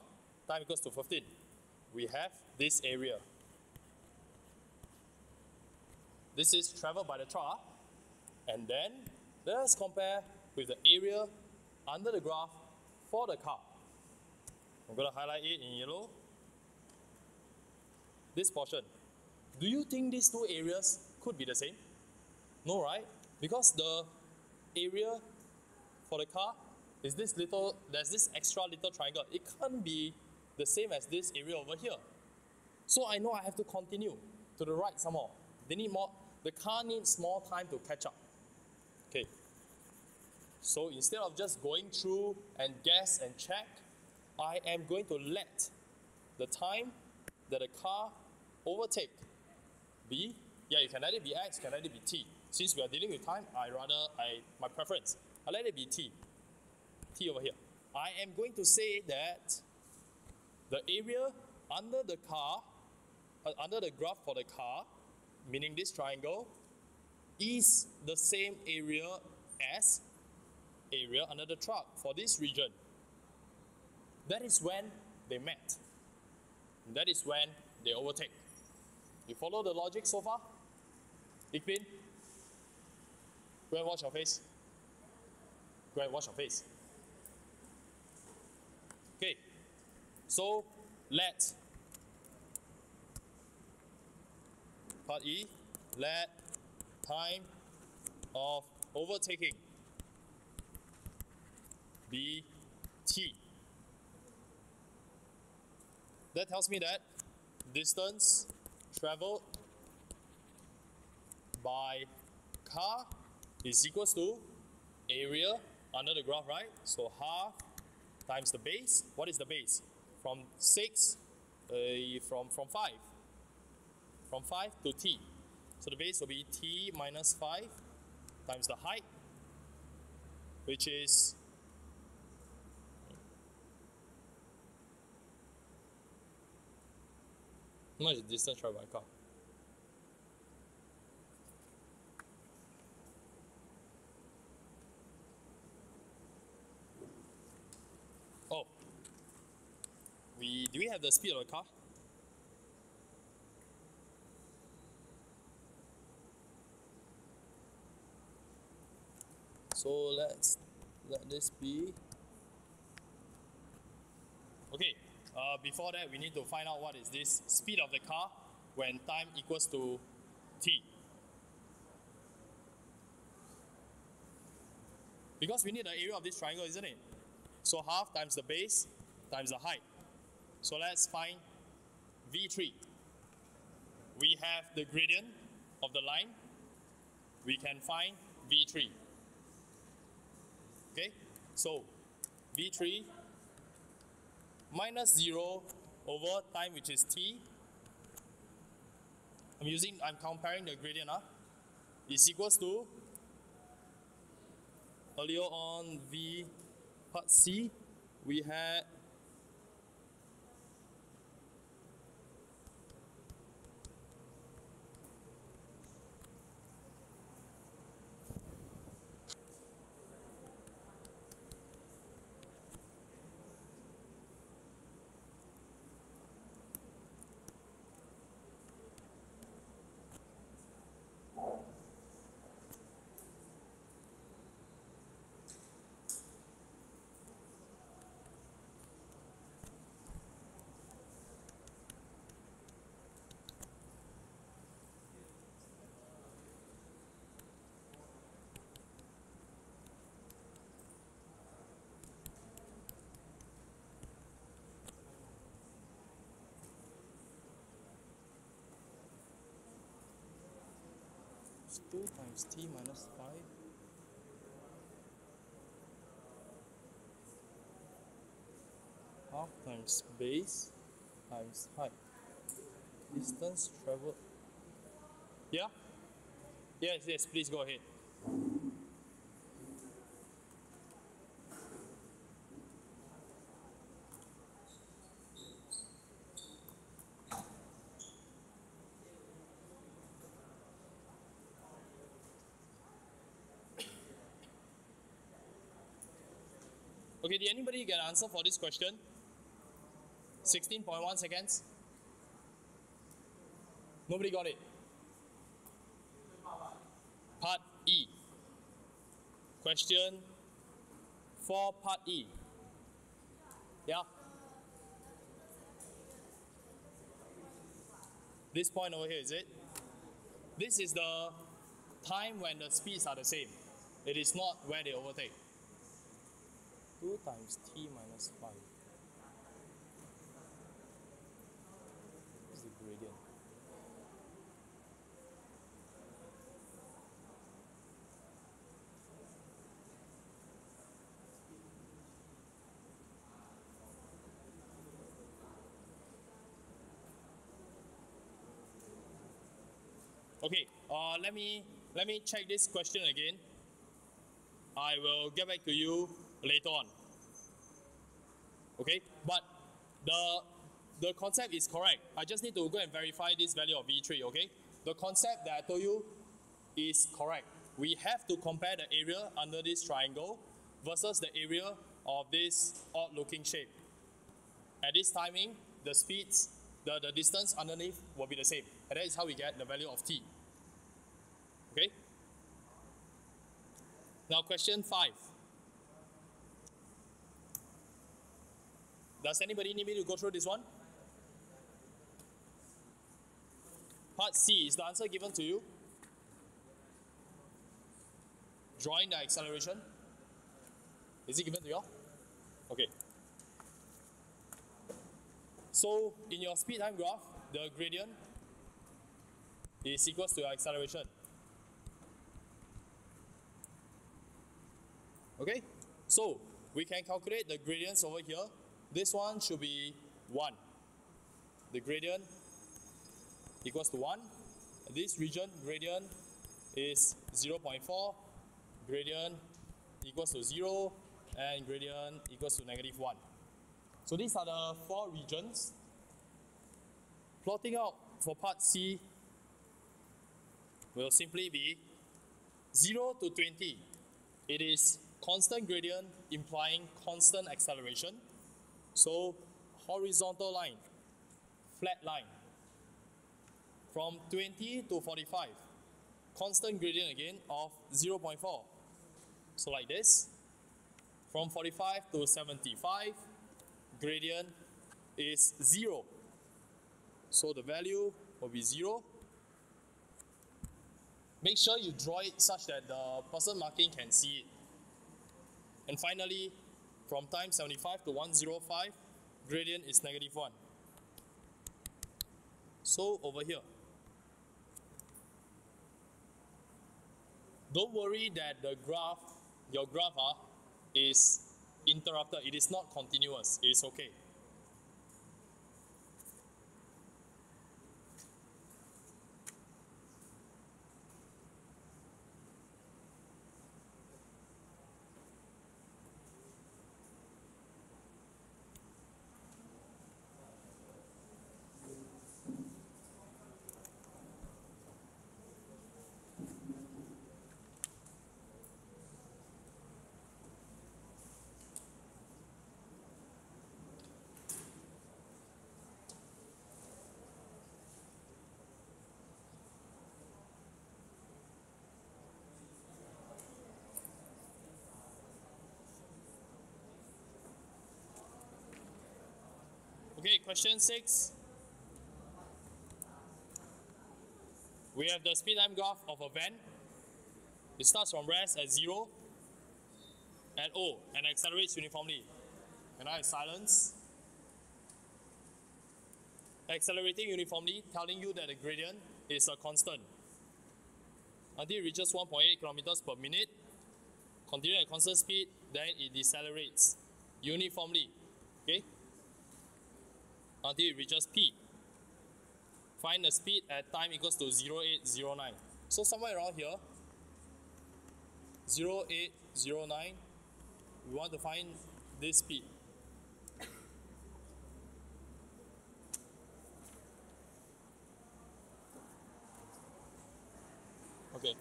Time equals to 15. We have this area. This is traveled by the truck. And then let us compare with the area under the graph for the car. I'm going to highlight it in yellow. This portion. Do you think these two areas could be the same? No, right? Because the area for the car is this little, there's this extra little triangle. It can't be the same as this area over here. So I know I have to continue to the right some more. They need more, the car needs more time to catch up. Okay. So instead of just going through and guess and check, I am going to let the time that the car overtake be, yeah, you can let it be x, can let it be t. Since we are dealing with time, I rather, I my preference, I let it be t. t over here. I am going to say that the area under the car, uh, under the graph for the car, meaning this triangle, is the same area as area under the truck for this region. That is when they met. That is when they overtake. You follow the logic so far? Ikbin? Go and wash your face. Go and wash your face. Okay. So let part E let time of overtaking be t. That tells me that distance traveled by car is equals to area under the graph, right? So half times the base. What is the base? from 6, uh, from, from 5, from 5 to t. So the base will be t minus 5 times the height, which is how much is distance traveled by car? We do we have the speed of the car? So let's let this be. Okay, uh, before that, we need to find out what is this speed of the car when time equals to t. Because we need the area of this triangle, isn't it? So half times the base times the height. So let's find V3. We have the gradient of the line. We can find V3. Okay, so V3 minus 0 over time which is t. I'm using, I'm comparing the gradient uh, is equals to earlier on V part C we had It's 2 times t minus 5. Half times base times height. Distance traveled. Yeah? Yes, yes, please go ahead. Okay, did anybody get an answer for this question? 16.1 seconds. Nobody got it. Part E. Question for part E. Yeah. This point over here, is it? This is the time when the speeds are the same. It is not where they overtake. 2 times t minus 5 is the gradient. Okay, uh, let me let me check this question again. I will get back to you later on. Okay, but the the concept is correct. I just need to go and verify this value of V3, okay? The concept that I told you is correct. We have to compare the area under this triangle versus the area of this odd looking shape. At this timing, the speeds, the, the distance underneath will be the same. And that is how we get the value of t. Okay? Now question 5. Does anybody need me to go through this one? Part C, is the answer given to you? Drawing the acceleration. Is it given to you all? Okay. So in your speed time graph, the gradient is equals to your acceleration. Okay, so we can calculate the gradients over here. This one should be 1. The gradient equals to 1. This region gradient is 0.4. Gradient equals to 0 and gradient equals to negative 1. So these are the four regions. plotting out for part C will simply be 0 to 20. It is constant gradient implying constant acceleration. So horizontal line, flat line. From 20 to 45, constant gradient again of 0.4. So like this. From 45 to 75, gradient is 0. So the value will be 0. Make sure you draw it such that the person marking can see it. And finally, from time 75 to 105, gradient is negative 1. So over here, don't worry that the graph, your graph uh, is interrupted. It is not continuous. It is okay. Okay, question six. We have the speed time graph of a van. It starts from rest at zero at O and accelerates uniformly. And I it's silence. Accelerating uniformly, telling you that the gradient is a constant. Until it reaches 1.8 kilometers per minute, continue at constant speed, then it decelerates uniformly. Until it reaches P. Find the speed at time equals to 0809. So somewhere around here, 0809, we want to find this speed. Okay.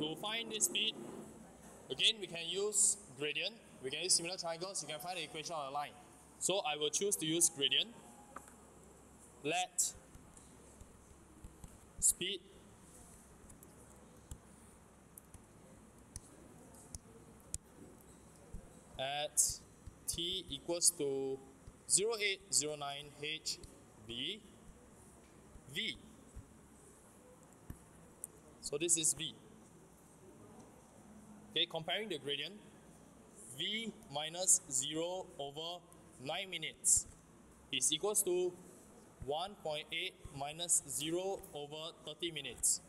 To find this speed, again we can use gradient we can use similar triangles, you can find the equation on a line. So I will choose to use gradient. Let speed at t equals to 0809 h b v. So this is v. Okay, comparing the gradient, v minus 0 over 9 minutes is equals to 1.8 minus 0 over 30 minutes.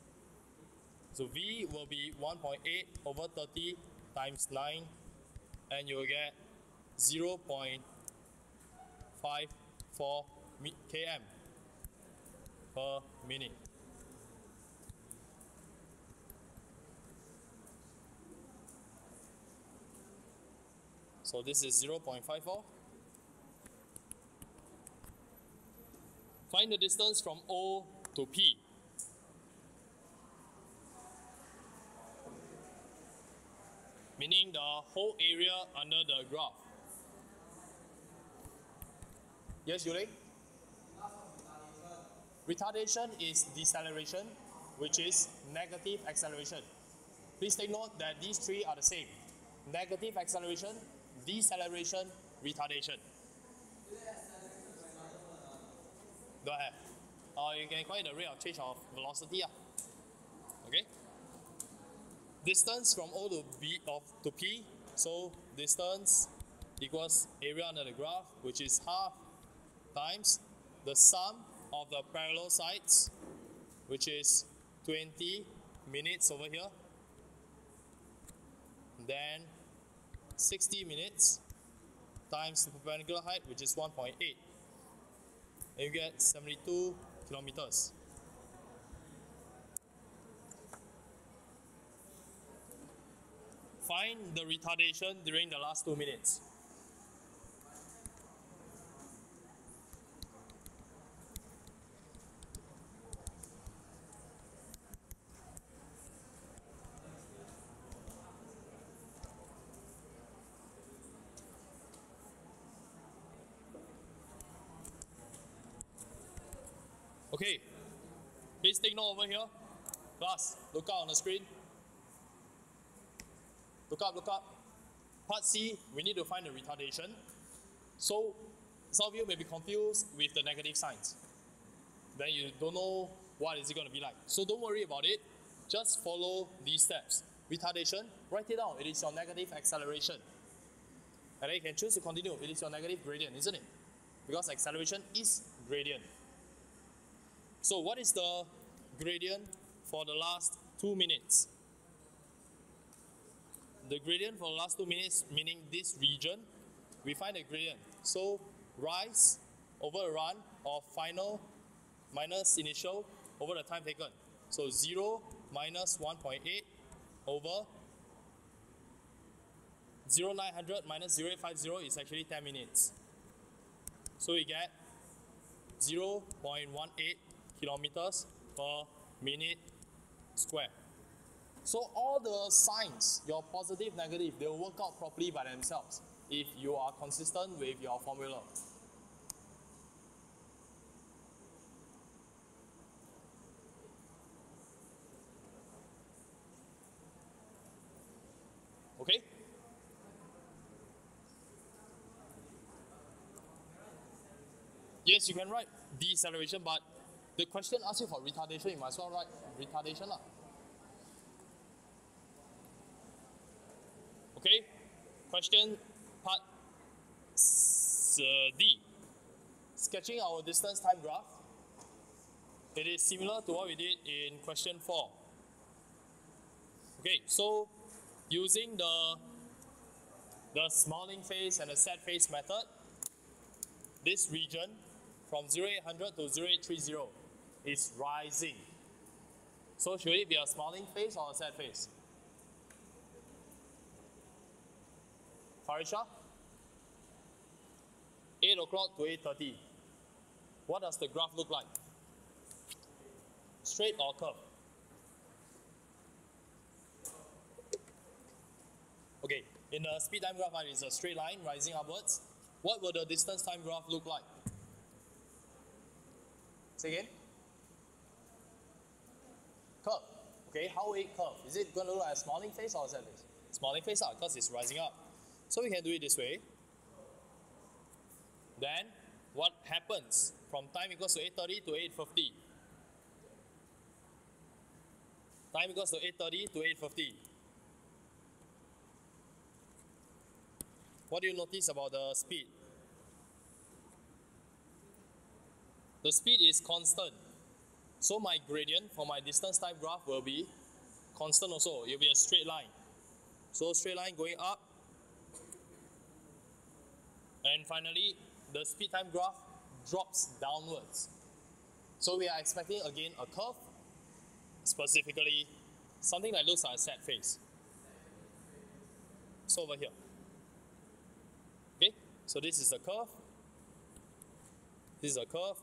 So v will be 1.8 over 30 times 9 and you will get 0 0.54 km per minute. So this is 0.54. Find the distance from O to P. Meaning the whole area under the graph. Yes, Yuli? Retardation is deceleration, which is negative acceleration. Please take note that these three are the same. Negative acceleration, deceleration, retardation. Don't have. Or you can call it the rate of change of velocity. Uh. Okay? Distance from O to B of to P. So distance equals area under the graph, which is half times the sum of the parallel sides, which is 20 minutes over here. Then 60 minutes times the perpendicular height, which is 1.8. And you get 72 kilometers. Find the retardation during the last two minutes. Okay, please note over here. Class, look out on the screen. Look up, look up. Part C, we need to find the retardation. So, some of you may be confused with the negative signs. Then you don't know what is it going to be like. So don't worry about it. Just follow these steps. Retardation, write it down. It is your negative acceleration. And then you can choose to continue. It is your negative gradient, isn't it? Because acceleration is gradient. So what is the gradient for the last two minutes? The gradient for the last two minutes, meaning this region, we find a gradient. So rise over run of final minus initial over the time taken. So 0 minus 1.8 over 0900 minus 0850 is actually 10 minutes. So we get 0.18 kilometers per minute square. So all the signs, your positive, negative, they will work out properly by themselves if you are consistent with your formula. Okay? Yes, you can write deceleration, but the question asks you for retardation, you might as well write retardation. Lah. Okay? Question part uh, D. Sketching our distance time graph. It is similar to what we did in question 4. Okay, so using the the smiling face and the sad face method, this region from 0800 to 0830 is rising. So should it be a smiling face or a sad face? Farisha? 8 o'clock to 8.30. What does the graph look like? Straight or curve? Okay, in the speed time graph, it's a straight line rising upwards. What will the distance time graph look like? Say again? Curve. Okay, how will it curve? Is it going to look like a smiling face or a sad face? Smiling face, because it's rising up. So we can do it this way. Then, what happens from time equals to 8.30 to 8.50? Time equals to 8.30 to 8.50. What do you notice about the speed? The speed is constant. So my gradient for my distance time graph will be constant also. It will be a straight line. So straight line going up. And finally, the speed time graph drops downwards. So we are expecting again a curve, specifically something that looks like a sad face. So over here. Okay, so this is a curve. This is a curve.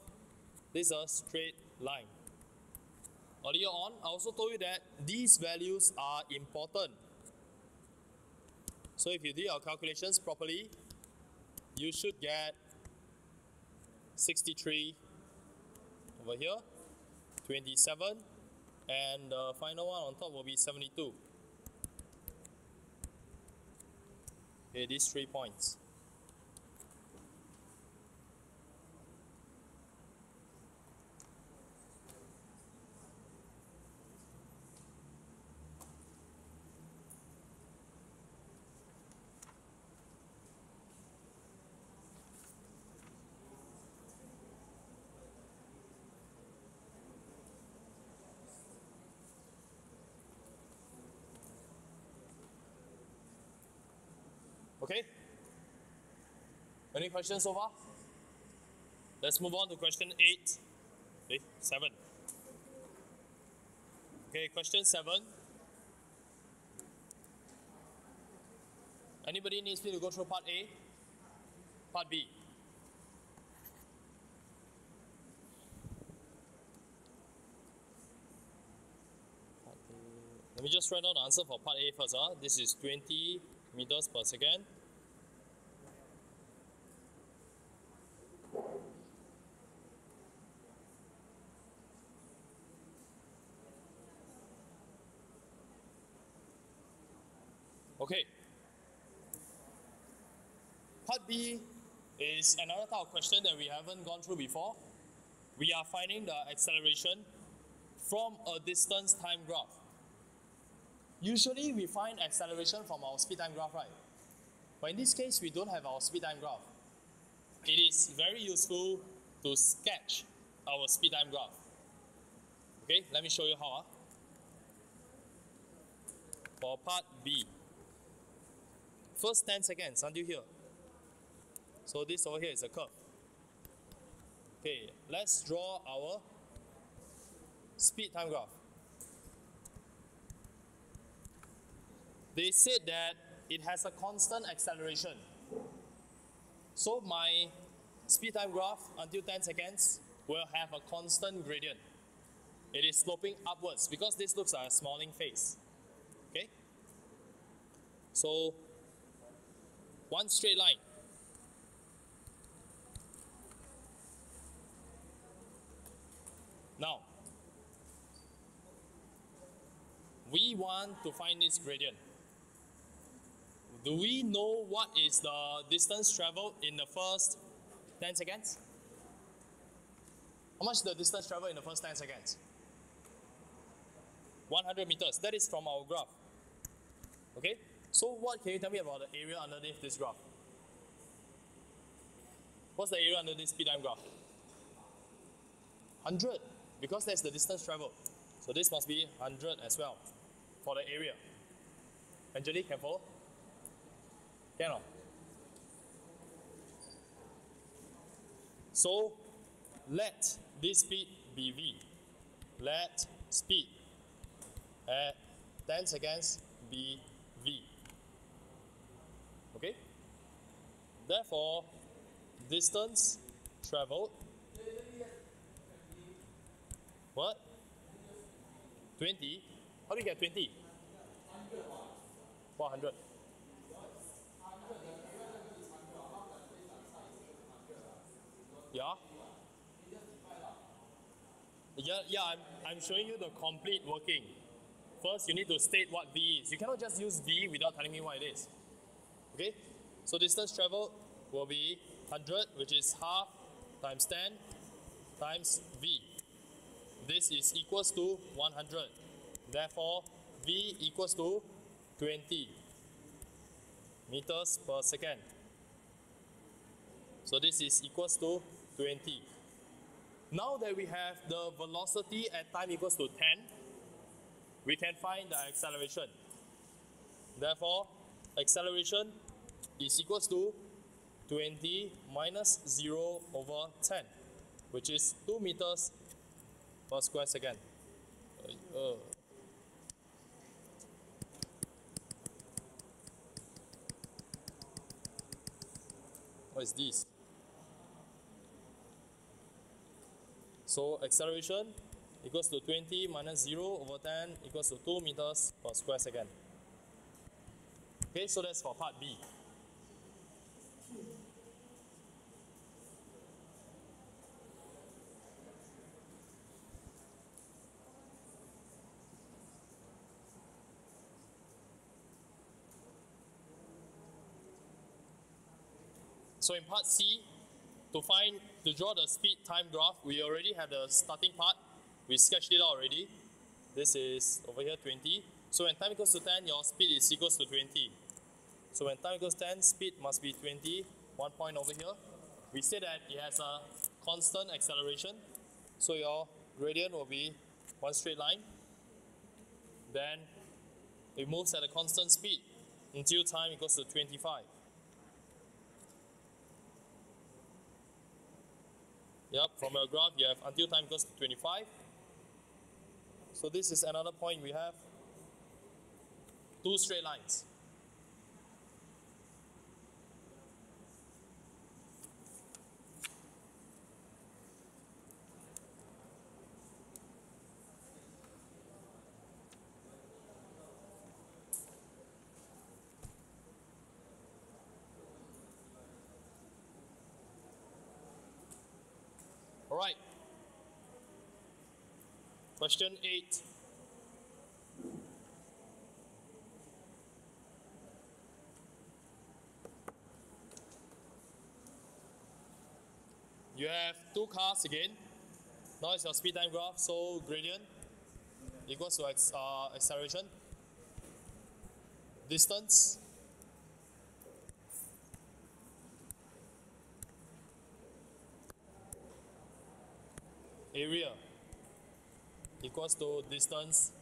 This is a straight line. Earlier on, I also told you that these values are important. So if you do your calculations properly, you should get 63 over here, 27, and the final one on top will be 72. Okay, these three points. Okay? Any questions so far? Let's move on to question 8. Okay, 7. Okay, question 7. Anybody needs me to go through part A? Part B? Let me just write down the answer for part A first. Huh? This is 20 meters per second. Okay. Part B is another type of question that we haven't gone through before. We are finding the acceleration from a distance time graph. Usually we find acceleration from our speed time graph, right? But in this case, we don't have our speed time graph. It is very useful to sketch our speed time graph. Okay, let me show you how. ah. For part B, first 10 seconds until here. So this over here is a curve. Okay, let's draw our speed time graph. They said that it has a constant acceleration. So my speed time graph until 10 seconds will have a constant gradient. It is sloping upwards because this looks like a smiling face. Okay? So one straight line. Now, we want to find this gradient. Do we know what is the distance traveled in the first 10 seconds? How much the distance traveled in the first 10 seconds? 100 meters. That is from our graph. Okay? So what can you tell me about the area underneath this graph? What's the area under this speed time graph? 100 because that's the distance traveled. So this must be 100 as well for the area. Angelique can follow? Can or? So let this speed be v. Let speed at 10 seconds be v. Okay? Therefore, distance traveled. What? 20? How do you get 20? 100. Yeah? Yeah, yeah, I'm, I'm showing you the complete working. First, you need to state what V is. You cannot just use V without telling me what it is. Okay? So distance traveled will be 100, which is half times 10 times V. This is equals to 100. Therefore, V equals to 20 meters per second. So this is equals to 20. Now that we have the velocity at time equals to 10, we can find the acceleration. Therefore, acceleration is equals to 20 minus 0 over 10, which is 2 meters per square second. Uh, what is this? So acceleration equals to 20 minus 0 over 10 equals to 2 meters per square second. Okay, so that's for part B. So in part C, to find, to draw the speed time graph, we already have the starting part. We sketched it out already. This is over here 20. So when time equals to 10, your speed is equals to 20. So when time equals 10, speed must be 20. One point over here. We say that it has a constant acceleration. So your gradient will be one straight line. Then it moves at a constant speed until time equals to 25. Yep, from your graph you have until time equals to 25. So this is another point we have. Two straight lines. All right. Question eight. You have two cars again. Now it's your speed time graph, so gradient equals to uh, acceleration, distance, area equals to distance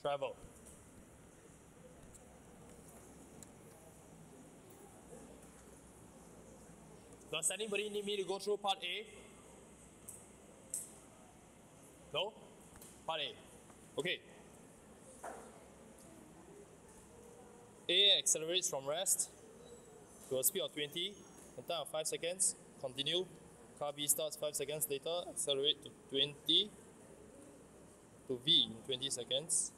traveled. Does anybody need me to go through part A? No? Part A. Okay. A accelerates from rest to a speed of 20 in time of 5 seconds. Continue. Car B starts 5 seconds later, accelerate to 20 to V in 20 seconds.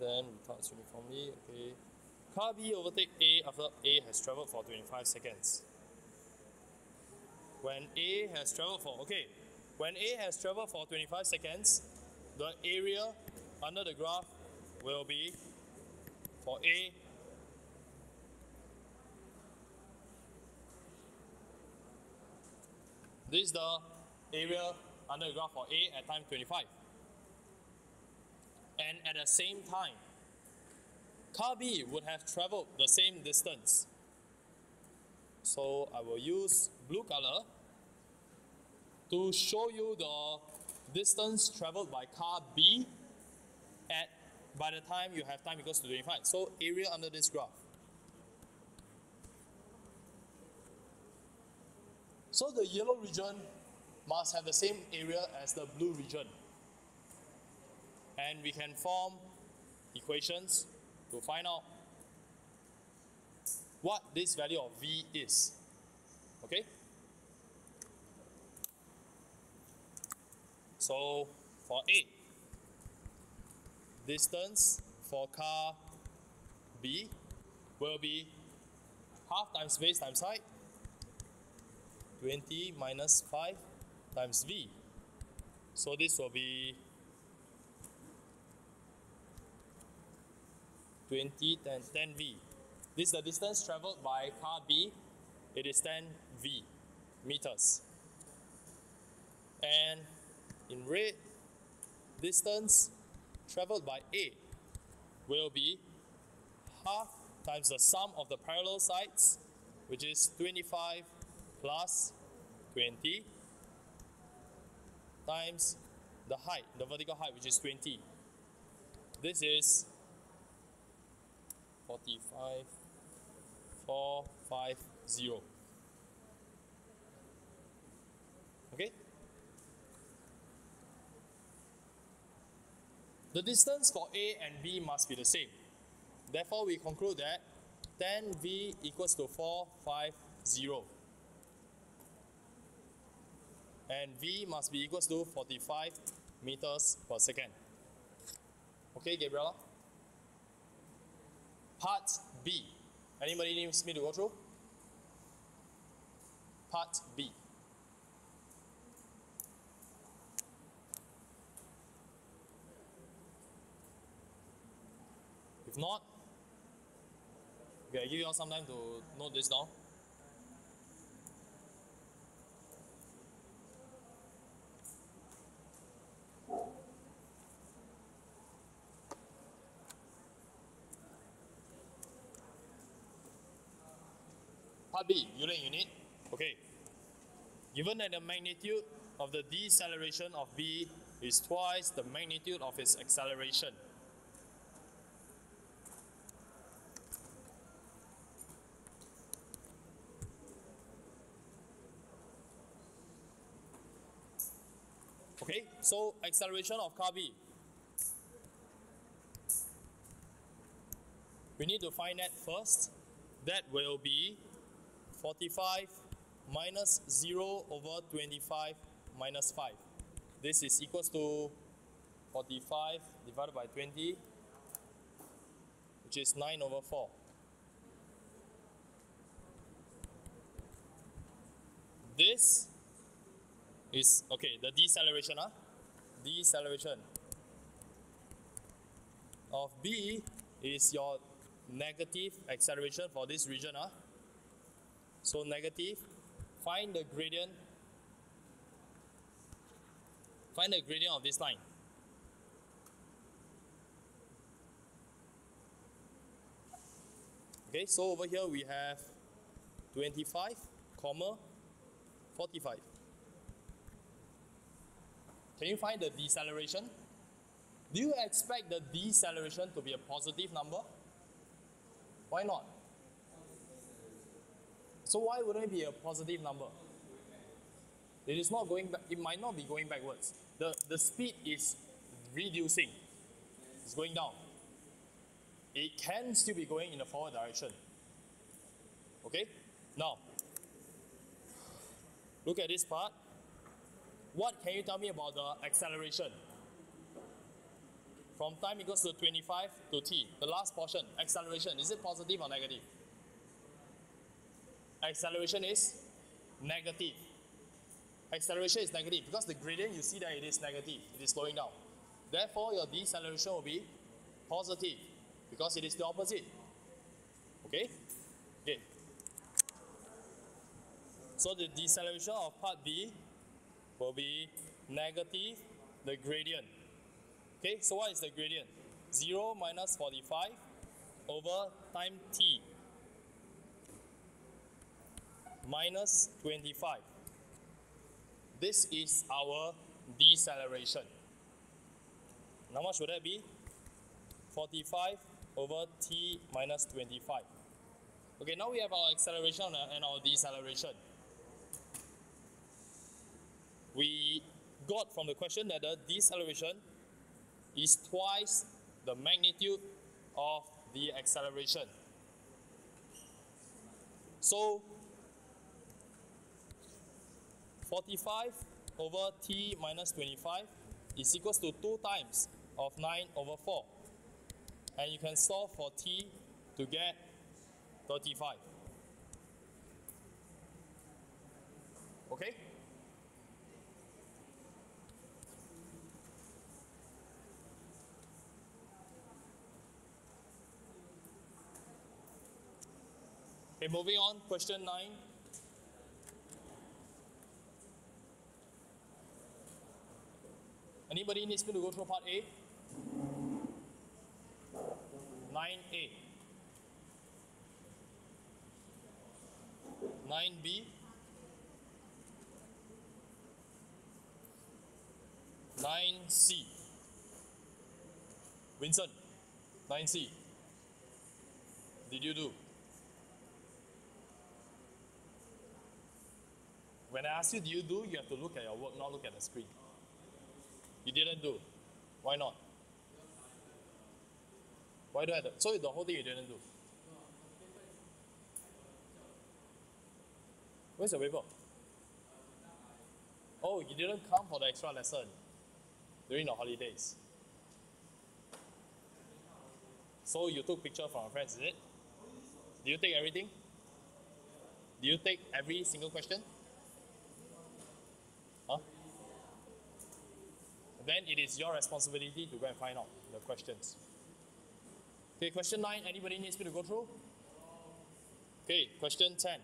Then retards uniformly. Okay. Car B overtake A after A has traveled for 25 seconds. When A has traveled for okay, when A has traveled for 25 seconds, the area under the graph will be for A This is the area under the graph for A at time 25. And at the same time, car B would have traveled the same distance. So I will use blue color to show you the distance traveled by car B at by the time you have time equals to 25. So area under this graph. So the yellow region must have the same area as the blue region. And we can form equations to find out what this value of V is. Okay? So for A, distance for car B will be half times base times height 20 minus 5 times V. So this will be 20 10, 10 V. This is the distance traveled by car B. It is 10 V meters. And in red, distance traveled by A will be half times the sum of the parallel sides, which is 25 plus 20 times the height, the vertical height, which is 20. This is 45, 4, 5, 0. Okay? The distance for A and B must be the same. Therefore, we conclude that 10V equals to 4, 5, 0 and V must be equals to 45 meters per second. Okay, Gabriella? Part B. Anybody needs me to go through? Part B. If not, okay, I give you all some time to note this down. Part B, Euler unit. Okay. Given that the magnitude of the deceleration of B is twice the magnitude of its acceleration. Okay, so acceleration of car B. We need to find that first. That will be 45 minus 0 over 25 minus 5. This is equals to 45 divided by 20, which is 9 over 4. This is, okay, the deceleration, huh? deceleration of B is your negative acceleration for this region. Huh? So negative find the gradient find the gradient of this line. Okay, so over here we have 25, comma 45. Can you find the deceleration? Do you expect the deceleration to be a positive number? Why not? So why wouldn't it be a positive number? It is not going back, it might not be going backwards. The, the speed is reducing. It's going down. It can still be going in the forward direction. Okay? Now, look at this part. What can you tell me about the acceleration? From time equals to 25 to t, the last portion, acceleration, is it positive or negative? Acceleration is negative. Acceleration is negative because the gradient you see that it is negative, it is slowing down. Therefore, your deceleration will be positive because it is the opposite. Okay? Okay. So the deceleration of part B will be negative the gradient. Okay, so what is the gradient? 0 minus 45 over time t minus 25. This is our deceleration. How much would that be? 45 over t minus 25. Okay, now we have our acceleration and our deceleration. We got from the question that the deceleration is twice the magnitude of the acceleration. So 45 over t minus 25 is equals to 2 times of 9 over 4. And you can solve for t to get 35. Okay? Okay, moving on, question 9. Anybody needs me to go through part A? 9A. 9B. 9C. Vincent, 9C. Did you do? When I ask you, do you do, you have to look at your work, not look at the screen. You didn't do. Why not? Why do I to? So the whole thing you didn't do. Where's your paper? Oh, you didn't come for the extra lesson during the holidays. So you took picture from your friends, is it? Did you take everything? Did you take every single question? Then it is your responsibility to go and find out the questions. Okay, question 9, anybody needs me to go through? Okay, question 10.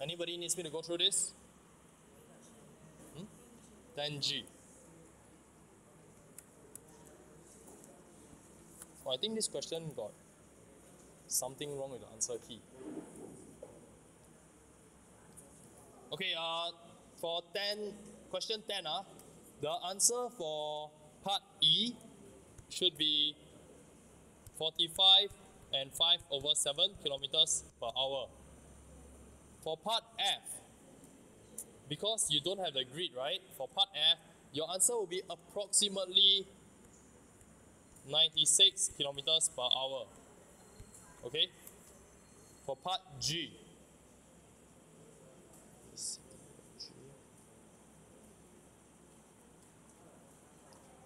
Anybody needs me to go through this? Hmm? 10G. Oh, I think this question got something wrong with the answer key. Okay, uh, for 10, question 10, uh, the answer for part E should be 45 and 5 over 7 kilometers per hour. For part F, because you don't have the grid, right? For part F, your answer will be approximately 96 kilometers per hour. Okay? For part G,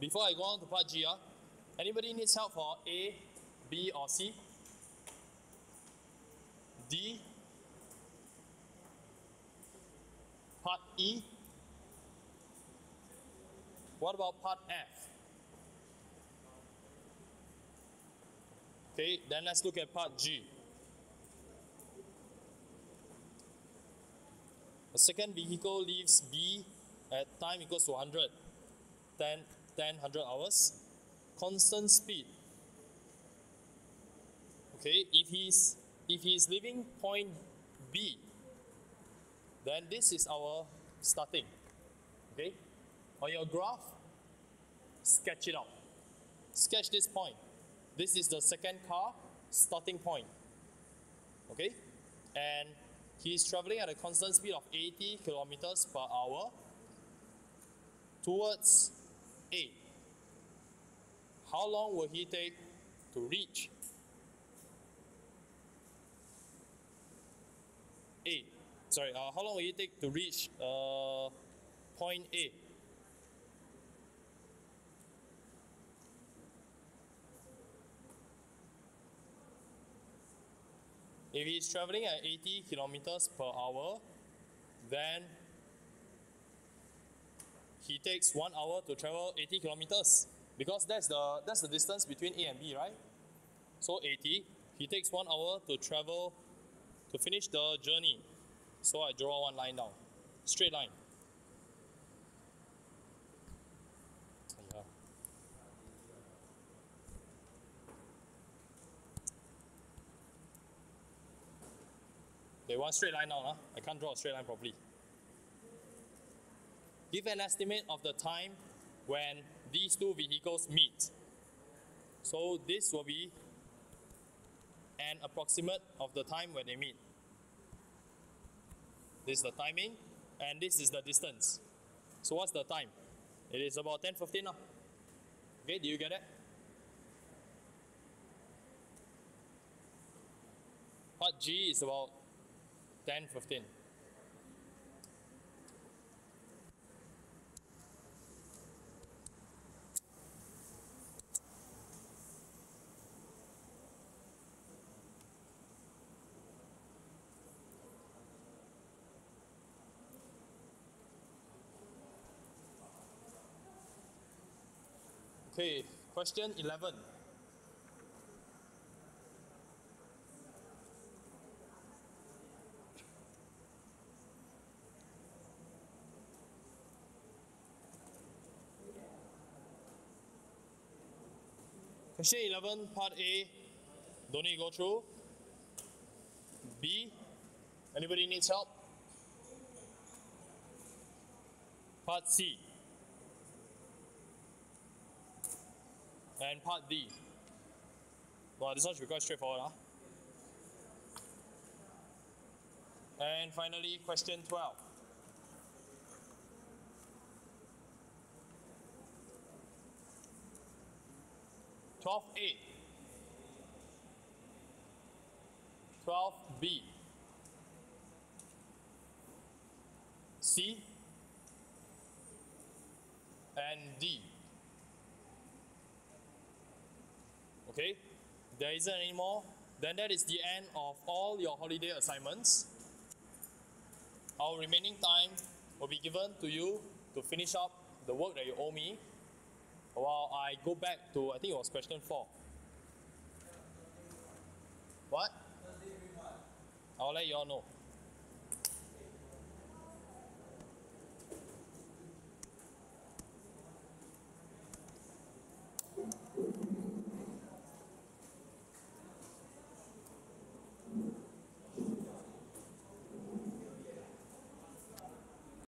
Before I go on to part G, uh, anybody needs help for A, B, or C? D? Part E? What about part F? Okay, then let's look at part G. The second vehicle leaves B at time equals to 100, 10, 10 100 hours. Constant speed. Okay, if he's if he's leaving point B, then this is our starting. Okay, on your graph, sketch it out. Sketch this point. This is the second car starting point. Okay, and he's traveling at a constant speed of 80 kilometers per hour towards A. How long will he take to reach A? Sorry, uh, how long will he take to reach uh, point A? If he's traveling at 80 kilometers per hour, then he takes one hour to travel 80 kilometers because that's the that's the distance between A and B, right? So 80, he takes one hour to travel to finish the journey. So I draw one line down, straight line. Yeah. They want straight line now, huh? I can't draw a straight line properly. Give an estimate of the time when these two vehicles meet. So this will be an approximate of the time when they meet. This is the timing and this is the distance. So what's the time? It is about 10.15 now. Okay, do you get it? Part G is about 10 Okay, question 11. Question 11, part A, don't need to go through. B, anybody needs help? Part C. And part D. Well, this one should be quite straightforward, huh? And finally, question 12. Twelve A. Twelve B. C. And D. Okay, there isn't any more. Then that is the end of all your holiday assignments. Our remaining time will be given to you to finish up the work that you owe me while I go back to, I think it was question 4. What? I'll let you all know.